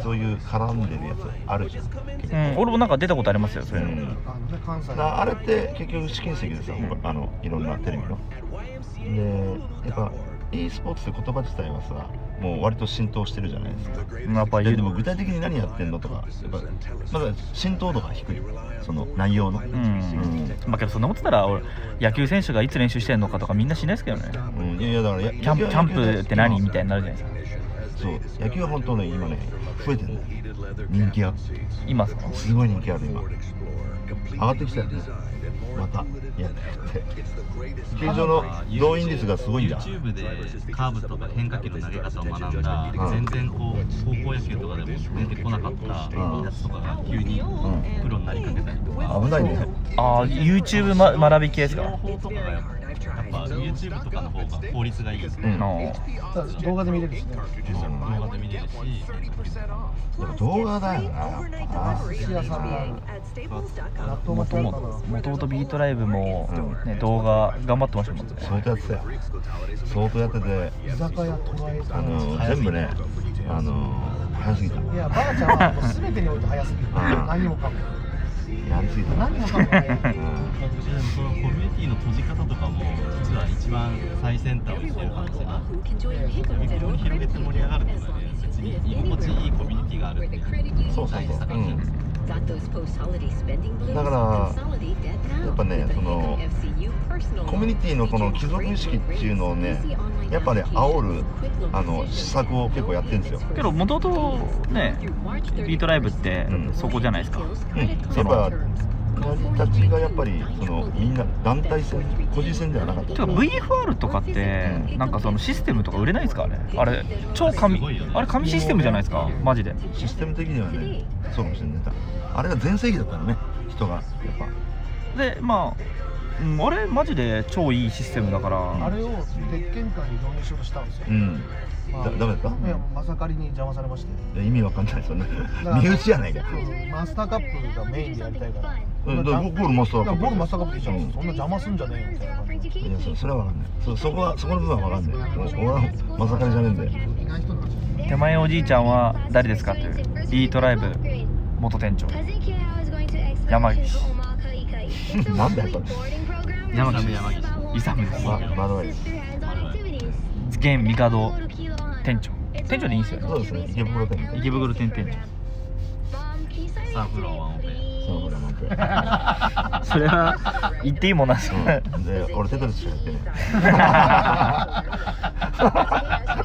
そういう絡んでるやつあるじゃん、うん、俺もなんか出たことありますよそういうの、うん。あのねあれって結局試金石でさ、あのいろんなテレビの。でやっぱ e スポーツって言葉自体はさもう割と浸透してるじゃないですか。やっぱででも具体的に何やってんのとかやっぱまだ浸透度が低い。その内容の。うん、うん。まあけどそんなこと言ったら俺野球選手がいつ練習してんのかとかみんなしないですけどね。うんいやいやだからやキャンプキャンプって何みたいになるじゃないですか。そう野球は本当ね今ね増えてるんだよ人気が今ですかすごい人気ある今。上がってきたよねまたやって。球場の動員率がすごいんだ。YouTube でカーブとか変化球の投げ方を学んだ、うん。全然こう高校野球とかでも出てこなかったやつとかが急にん。プロになりかけたりとか、危ないね。ああ YouTube、ま、学び系ですか？情報とかがやっぱ YouTube とかの方が効率がいいですね、うん。動画で見れるしね。動画で見れるしやっぱ動画だよな。寿司屋さんが納豆巻きかなもとももともとビートライブも、ね、動画頑張ってましたもんね。相当やってたよ。相当やってて。居酒屋トライあの全部ねあの早すぎた。いやばあちゃんはもう全てにおいて早すぎるん。何もかもやりすぎた何もかも早いうんでもそのコミュニティの閉じ方とかも実は一番最先端をしてる可能性がここに広げて盛り上がるとかね別に居心地いいコミュニティがあるっていうそうそうそう、うん、post-holiday spending blues? だからやっぱねそのコミュニティのこの貴族意識っていうのをねやっぱね煽るあの施策を結構やってるんですよ。けどもともとねビートライブってうん。そこじゃないですか、うん、やっぱ成り立ちがやっぱりそのみんな団体戦個人戦ではなかった。てか VFR とかってなんかそのシステムとか売れないんですか？あれ。あれ超紙あれ紙システムじゃないですか？マジで。システム的にはねそうかもしれない。あれが全盛期だったのね人がやっぱ。でまあ、うん、あれマジで超いいシステムだから。あれを鉄拳界に導入しようとしたんですよ、うん。まあだダメだったいやまさかりに邪魔されまして。意味わかんないですよね。から身内じゃないか。マスターカップがメインでやりたいから。うんだからボールマスターカップ。ボールマスターカップでいいじゃん、うん。そんな邪魔すんじゃねえよみたいな感じ。でいやそそれはわかんない。そそこはそこの部分はわかんない。俺はまさかりじゃねえんだよ。手前おじいちゃんは誰ですかという。ビートライブ。元店長。山岸 なんだよそれ。山岸山岸勇ですままだです現帝店長。店長でいいんですよね。そうですね。池袋店池袋店店サーフロンワンオペそ それは言っていいもんなんですよ、う。んで俺テトリスしかやってね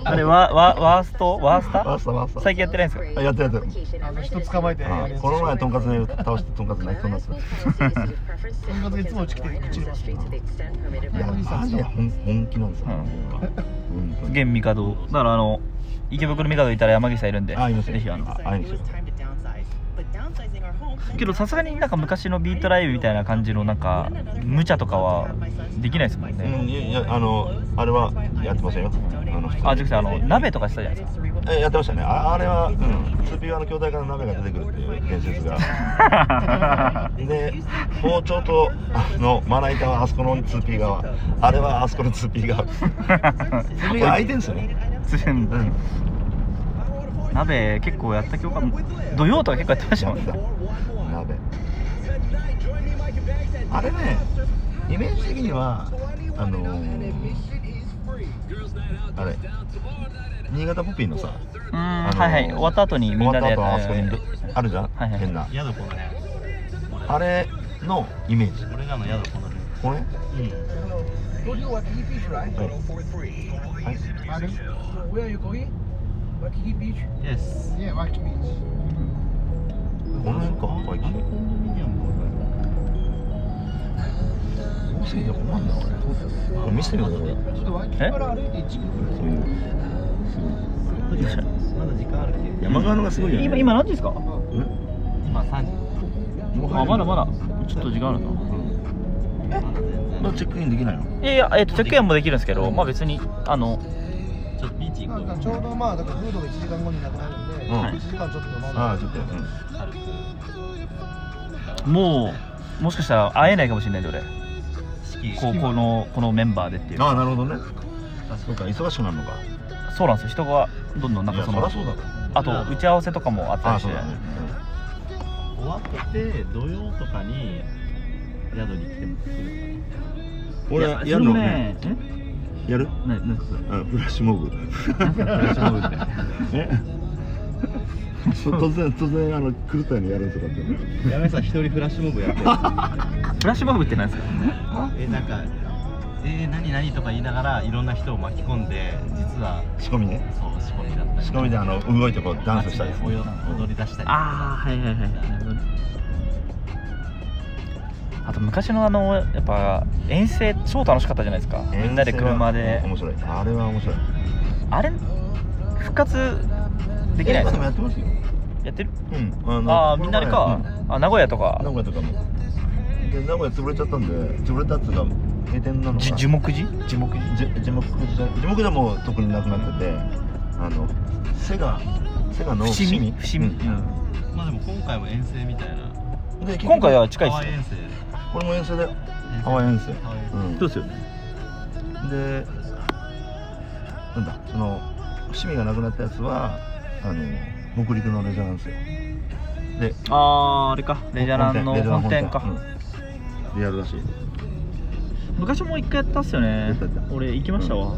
あれワワワースト？ワースタワースタワースタ最近やってないんですかあやってるやってる。あの人捕まえてこの前とんかつね倒してとんかつ泣きそうになっ とんかついつもうち来てうちにますいやマジで本本気なんですよ、現帝だからあの池袋帝いたら山岸さんいるんであいますよ。ぜひあの。ああいますよけどさすがになんか昔のビートライブみたいな感じのなんか無茶とかはできないですもんうんね、いやあのあれはやってませんよ。あのあじゃああの鍋とかしたじゃないですか。えやってましたね。ああれは、うん、2P 側の筐体から鍋が出てくるっていう伝説が。で包丁とあのまな板はあそこの 2P 側。あれはあそこの 2P 側。2P が空いてんすよね。うん鍋結構やった記憶ある土曜とか結構やってましたもんね。鍋。あれねイメージ的にはあのー、あれ新潟ポピーのさうんあのーはいはい終わった後にみんなで終わった後あそこにあるじゃん、はいはい。変な。宿このねあれのイメージ。俺らの宿このねこれ？うん?はい? Where are you going? Waikiki Beach? Yes. Yeah, Waikiki Beach. この辺かワイキキコンドミニアム多すぎて困ん。な俺これ見せてみようこれ。ちょっとワイキキから歩いて1キロそういうすまだ時間ある山側のがすごいよね今今何時ですか？うん今3時。あまだまだ。ちょっと時間あるな。まだ全まだチェックインできないの？いやいや、えっとチェックインもできるんですけどまあ別にあの然ち行こうなんかちょうどまあだからフードが1時間後になくなるんで、うん。1時間ちょっと飲んで。ああちょっと、うん、もうもしかしたら会えないかもしれないんで俺。式こうこのこのメンバーでっていう。ああなるほどね。そうか忙しくなるのか。そうなんですよ。人がどんどんなんかそのそあと打ち合わせとかもあったりして。ああそうだね、終わって土曜とかに宿に来てもする俺いやるのねやる？ななんですかあフラッシュモブ。フラッシュモブって え？突然突然あの狂ったにやるとかって。やめさん一人フラッシュモブやってる。フラッシュモブってなんですか？えなんかえー、何何とか言いながらいろんな人を巻き込んで実は仕込みね。そう仕込みだったり。仕込みであの動いてこうダンスしたりする。踊踊り出したり。ああはいはいはいあと昔のあのやっぱ遠征超楽しかったじゃないですか。みんなで車で。面白い。あれは面白い。あれ復活できないです映画でもやかってますよ。やってる？うん。ああみんなでか、あ名古屋とか。名古屋とかも。で名古屋潰れちゃったんで潰れたっつうか閉店なのかじ樹木寺樹木寺じ樹木寺じゃ樹木寺も特になくなっててあのセガセガの伏見？伏見？うん。まあでも今回も遠征みたいな。で今回は近いですこれも遠征だよ。ハワイ遠征。そうですよね。でなんだその伏見がなくなったやつはあの北陸のレジャーなんですよ。であああれか。レジャランの本店か、うん。でやるらし。い昔も一回やったっすよね。俺行きましたわ、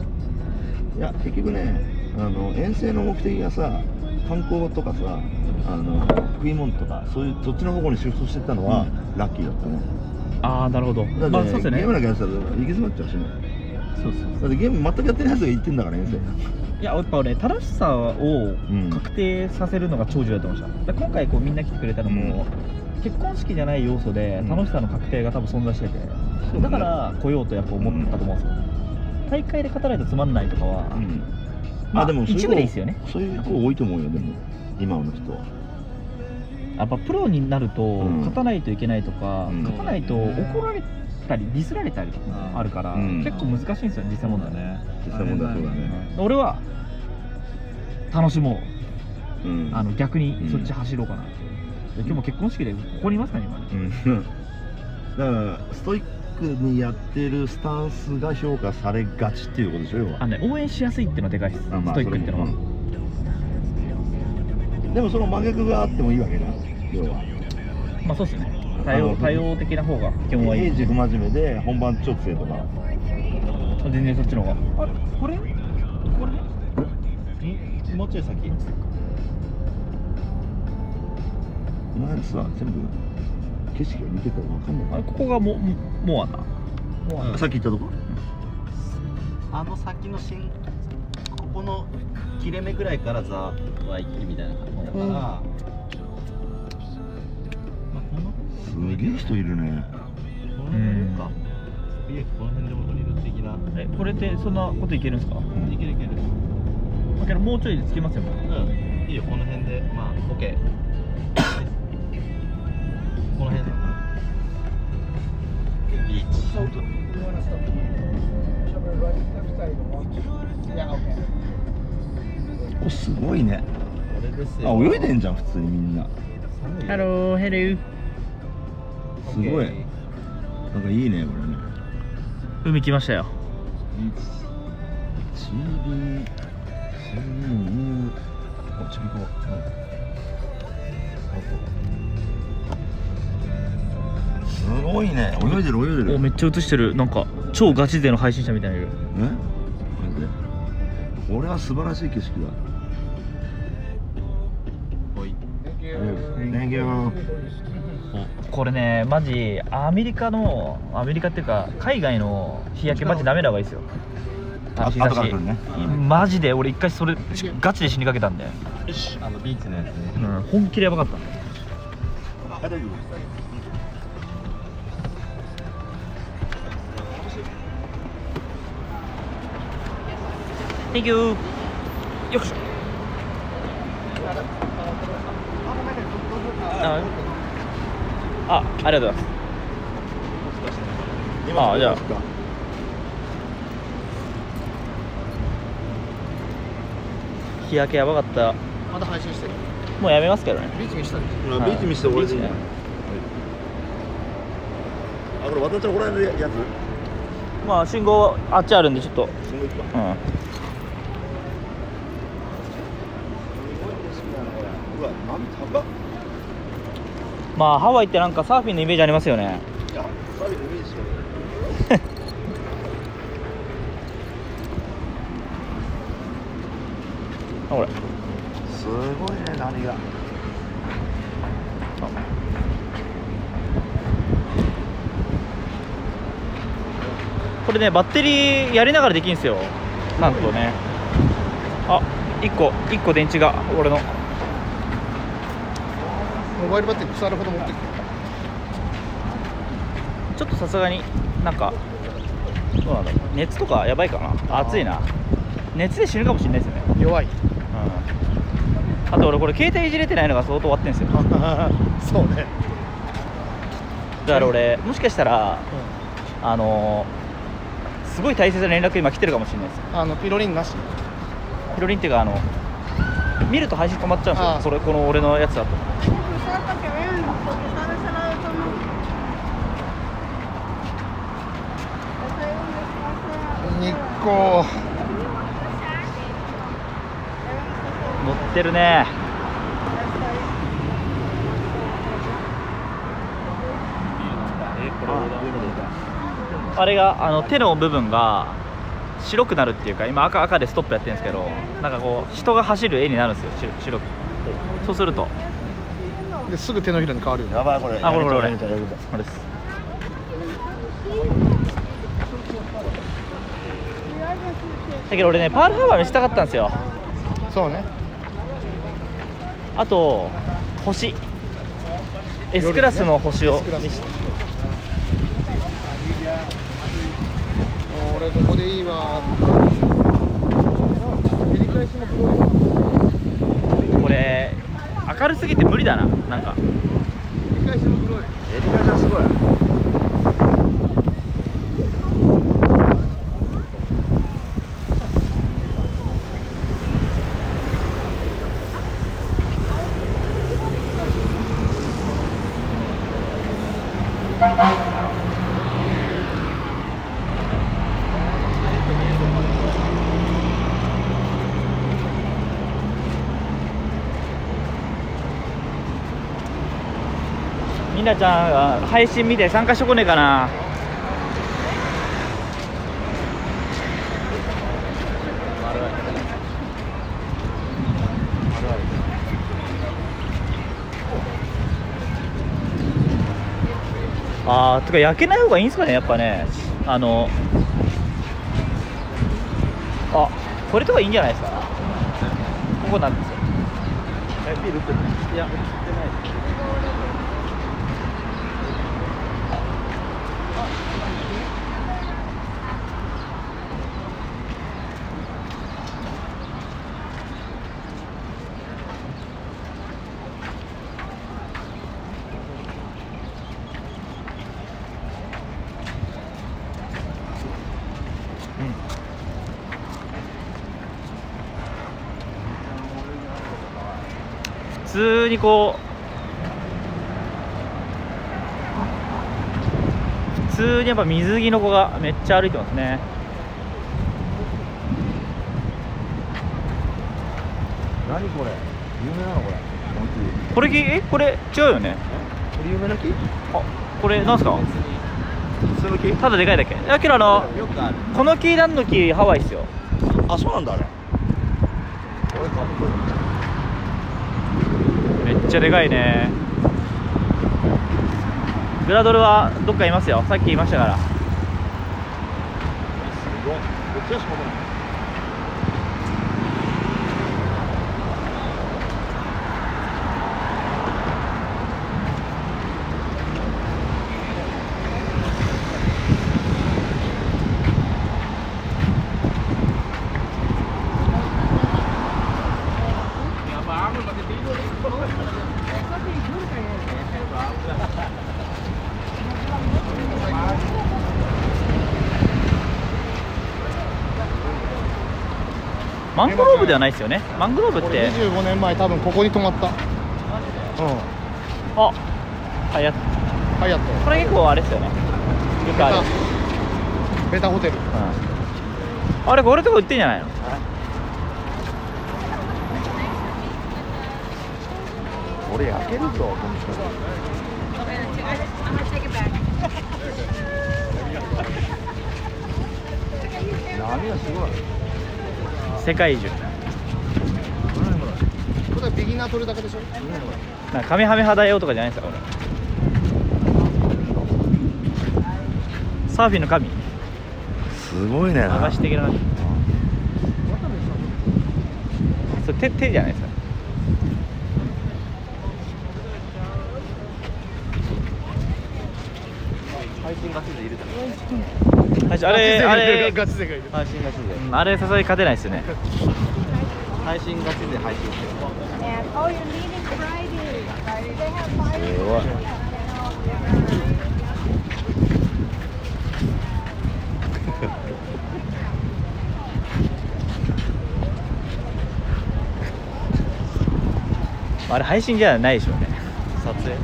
いや結局ねあの遠征の目的がさ観光とかさあの食い物とかそういうそっちの方向にシフトしてったのは、ラッキーだったねああなるほど。まあそうですよね。ゲームなんかやってたら行き詰まっちゃうしね。そうそうだってゲーム全くやってないやつが言ってんだからね先いややっぱ俺正しさをん確定させるのが長寿だと思いました、で今回こうみんな来てくれたのも、結婚式じゃない要素で楽しさの確定が多分存在してて、そうだね。だから来ようとやっぱ思ったと思うんですよ、大会で勝たないとつまんないとかは、まあそういう子一部でいいっすよね。そういう子多いと思うよでも。今の人はやっぱプロになるとうん。勝たないといけないとか、うん。勝たないと怒られたりディスられたりとかあるから、うん。結構難しいんですよ実際問題ね、実際問題は。そうだね俺は楽しもう。うん。あの逆にそっち走ろうかな、で今日も結婚式でここにいますから今ね。うん。だからストイックにやってるスタンスが評価されがちっていうことでしょ要は。あのね応援しやすいっていうのはでかいです、ストイックっていうのは、でもその真逆があってもいいわけな要は。まあそうですね。多様多様的な方が基本はいい。エイジ不真面目で本番調整とか。全然そっちの方が。あれ？これ？これ？もうちょい先？お前さ全部景色が似てたら分かんない。あれ？ここがもももうあんな？もうあんな？さっき言ったとこ？あの先の新ここの切れ目ぐらいからザワイキキみたい。な感じだから、うん。まあ、このすげえ人いるね。この辺か。いやこの辺でも降りる的な。えこれってそんなこといけるんですか？いけるいける。だけどもうちょいでつきますよ。うん。いいよこの辺で。まあ OK この辺で。ビーチおすごいね。これですあよ泳いでんじゃん普通にみんな。ハローヘルすごい。なんかいいねこれね。海来ましたよ。チリチリあちびこすごいね。泳いでる泳いでる。おめっちゃ映してる。なんか超ガチ勢の配信者みたいないる。え？これは素晴らしい景色だ。これねマジアメリカのアメリカっていうか海外の日焼けマジダメな方がいいですよ。あ日差しね。マジで俺一回それガチで死にかけたんで、あのビーチのやつね。うん、本気でやばかった。あ大丈夫？Thank you よっし。ょあ。あありがとうございます。あじゃあ。日焼けやばかった。まだ配信してる。もうやめますけどね。ビーチ見したんでほらビーチ見せて俺でいいビーチね。あこれ渡っちゃ怒られるやつ？まあ信号あっちあるんでちょっと。うんすごいかうわ波高っまあハワイってなんかサーフィンのイメージありますよね。いやサビのイメージしかあこれすごいね波が。これねバッテリーやりながらできるんですよ。なんとね。あ一個一個電池が俺のモバイルバッテリー腐るほど持ってきてちょっとさすがになんかどうなんだろう。熱とかやばいかな。暑いな。熱で死ぬかもしれないですよね。弱い。うん。あと俺これ携帯いじれてないのが相当終わってんですよ。そうね。だから俺もしかしたらあのーすごい大切な連絡今来てるかもしれないですあのピロリンなし。ヒロリンっていうかあの見ると配信止まっちゃうんですよ。ああ。これこの俺のやつだと para que vean, porque está de ese lado todo. Nico. 乗ってるね。あれがあの手の部分が白くなるっていうか今赤赤でストップやってるんですけどなんかこう人が走る絵になるんですよ白くそうするとですぐ手のひらに変わるよ、ね、やばいこれ。あこれこれ。これこれこれですだけど俺ねパールハーバー見せたかったんですよ。そうね。あと星。S クラスの星を見せて、ね、俺ここでいいわ。これ明るすぎて無理だななんか。照り返しもすごいすごいなちゃんが配信見て参加しとこねえかな。あーとか焼けない方がいいんすかねやっぱね。あのあこれとかいいんじゃないですか？ここなんですよ。いや売ってない普通にこう普通にやっぱ水着の子がめっちゃ歩いてますね。何これ？有名なのこれ？これ木？え？これ違うよね？これ有名な木？あこれなんすか？普通の木？ただでかいだけ。だけどあのこの木何の木？ハワイっすよ。あそうなんだあれ。これかっこいい。めっちゃでかいね。グラドルはどっかいますよ。さっき言いましたから。すごい。こっちはしかもない。マングローブではないですよね。マングローブっ俺て25年前多分ここに泊まった。うん。あハイアットこれ結構あれですよね。よくある、ベタ。ホテル。うん、あれこれとか売ってんじゃないの？俺焼けるぞ本当に I'm gonna take it back. 波がすごい世界中。これビギナー取るだけでしょ？なんかカメハメハだよとかじゃないですかこれ。サーフィンの神。すごいね。流し的なそれ手手じゃないですか。配信ガチで入れたのはいあれあれ。ガチ勢がいる。配信あれさすがに勝てないですよね。配信ガチで配信してる oh, あれ配信じゃないでしょうね。撮影？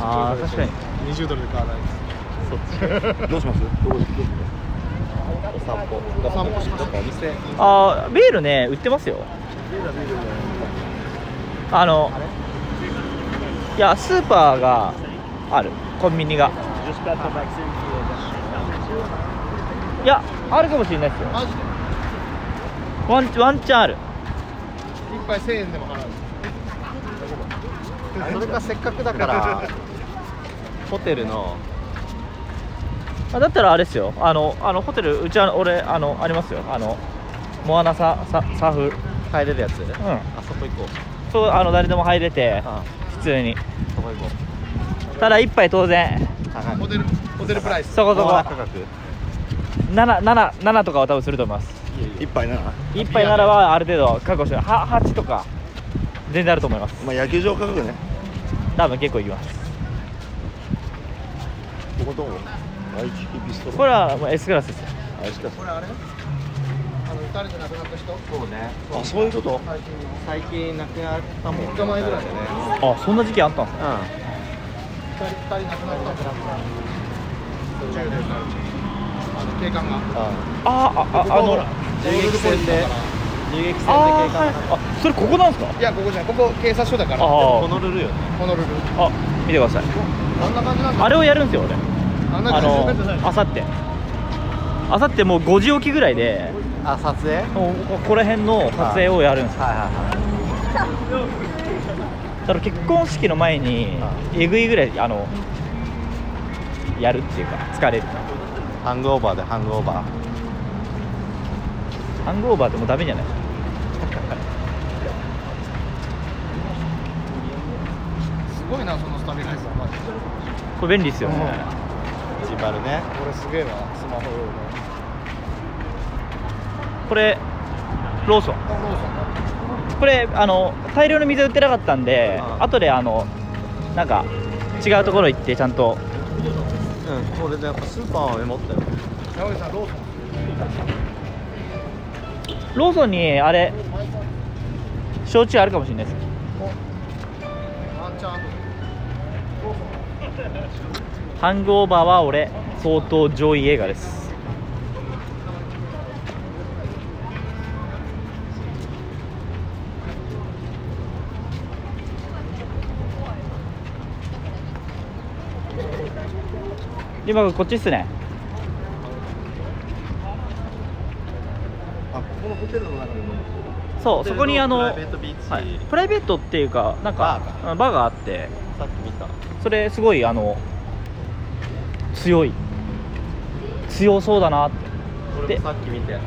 あー確かに。20ドルで買わないですどうします？どこ行くお散歩。お散歩しましお店あービールね売ってますよ。あのいやスーパーがある。コンビニが。いやあるかもしれないですよ。マジで？ワンワンチャンある。一杯1000円でも払う。それかせっかくだから ホテルのあだったらあれですよ。あのあのホテルうちは俺あのありますよ。あのモアナサササーフ入れるやつ？うん。うんあそこ行こう。そうあの誰でも入れてあ普通に。そこ行こただ一杯当然。う高い。ホテルホテルプライス。そこそこ。価格7 7 7とかは多分すると思います。一杯な一杯ならばある程度覚悟してるは8とか全然あると思います。まあ野球場価格ね。多分結構いきます。ここどうこれはもう S クラスですよ。あれしかこれあれあの撃たれて亡くなった人。そうねあそういうこと？最近の最近亡くなったもん。3日前ぐらいでねあそんな時期あったんですか？2人二人亡くなったんだ途中であの警官が。ああ。ああの銃撃戦で銃撃戦で警官はい。あそれここなんですか？いやここじゃない。ここ警察署だから。ルルよね。ホノルル。あ見てください。あんな感じなんだ。あれをやるんですよ俺あのあさって。あさってもう5時起きぐらいであ撮影？ここら辺の撮影をやるんです。よはいはだから結婚式の前にえぐいぐらいあのやるっていうか疲れる。いハングオーバーでハングオーバー。ハングオーバーってもうダメじゃない？すごいなそのスタビライザーこれ便利ですよねジバルね。これすげえわスマホ用の。これローソン。あローソンだ。これあの大量の水売ってなかったんであ後であのなんか違うところ行ってちゃんと。うんこれでやっぱスーパーはメモったよ。山口さんローソン。ローソンにあれ焼酎あるかもしれないです。ワンチャンあとハングオーバーは俺相当上位映画です。今こっちっすね。あここのホテルの中でそうそこにあのプライベートビーチ、はい、プライベートっていうかなんかババーがあって。さっき見た。それすごいあの強い。強そうだな。って俺もさっき見てこ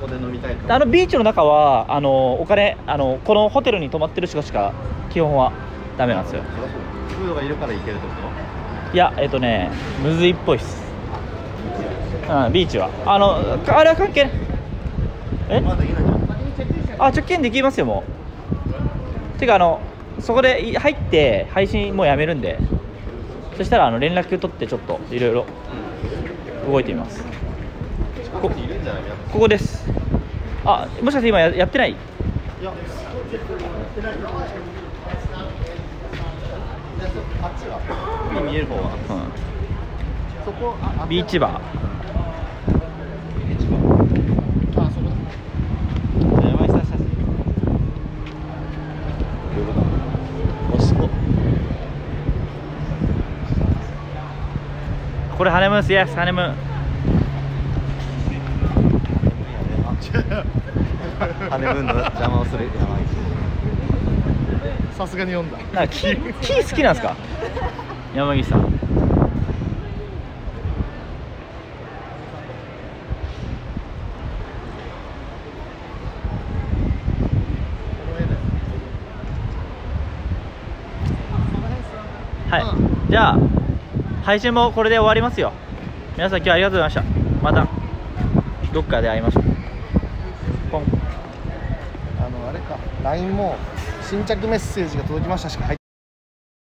こで飲みたいとあのビーチの中はあのお金あのこのホテルに泊まってる人しか基本はダメなんですよ。フードがいるから行けるってこいやえっとねむずいっぽいっす。うんビーチは。あのあれは関係ない。え？まあ直券できますよもう。てかあのそこでい入って配信もうやめるんでそしたらあの連絡取ってちょっといろいろ動いてみます。といるんじゃないやっここです。あもしかして今ややってない？ビーチバーあそこだ山井さん写真おしここれハネムーンスイエスハネムーンハネムーンの邪魔をす。る山井さすがに読んだ。なんか木木好きなんですか？山岸さんはいじゃあ配信もこれで終わりますよ。皆さん今日はありがとうございました。またどっかで会いましょう。ポン。あのあれか。LINE も新着メッセージが届きましたしか入って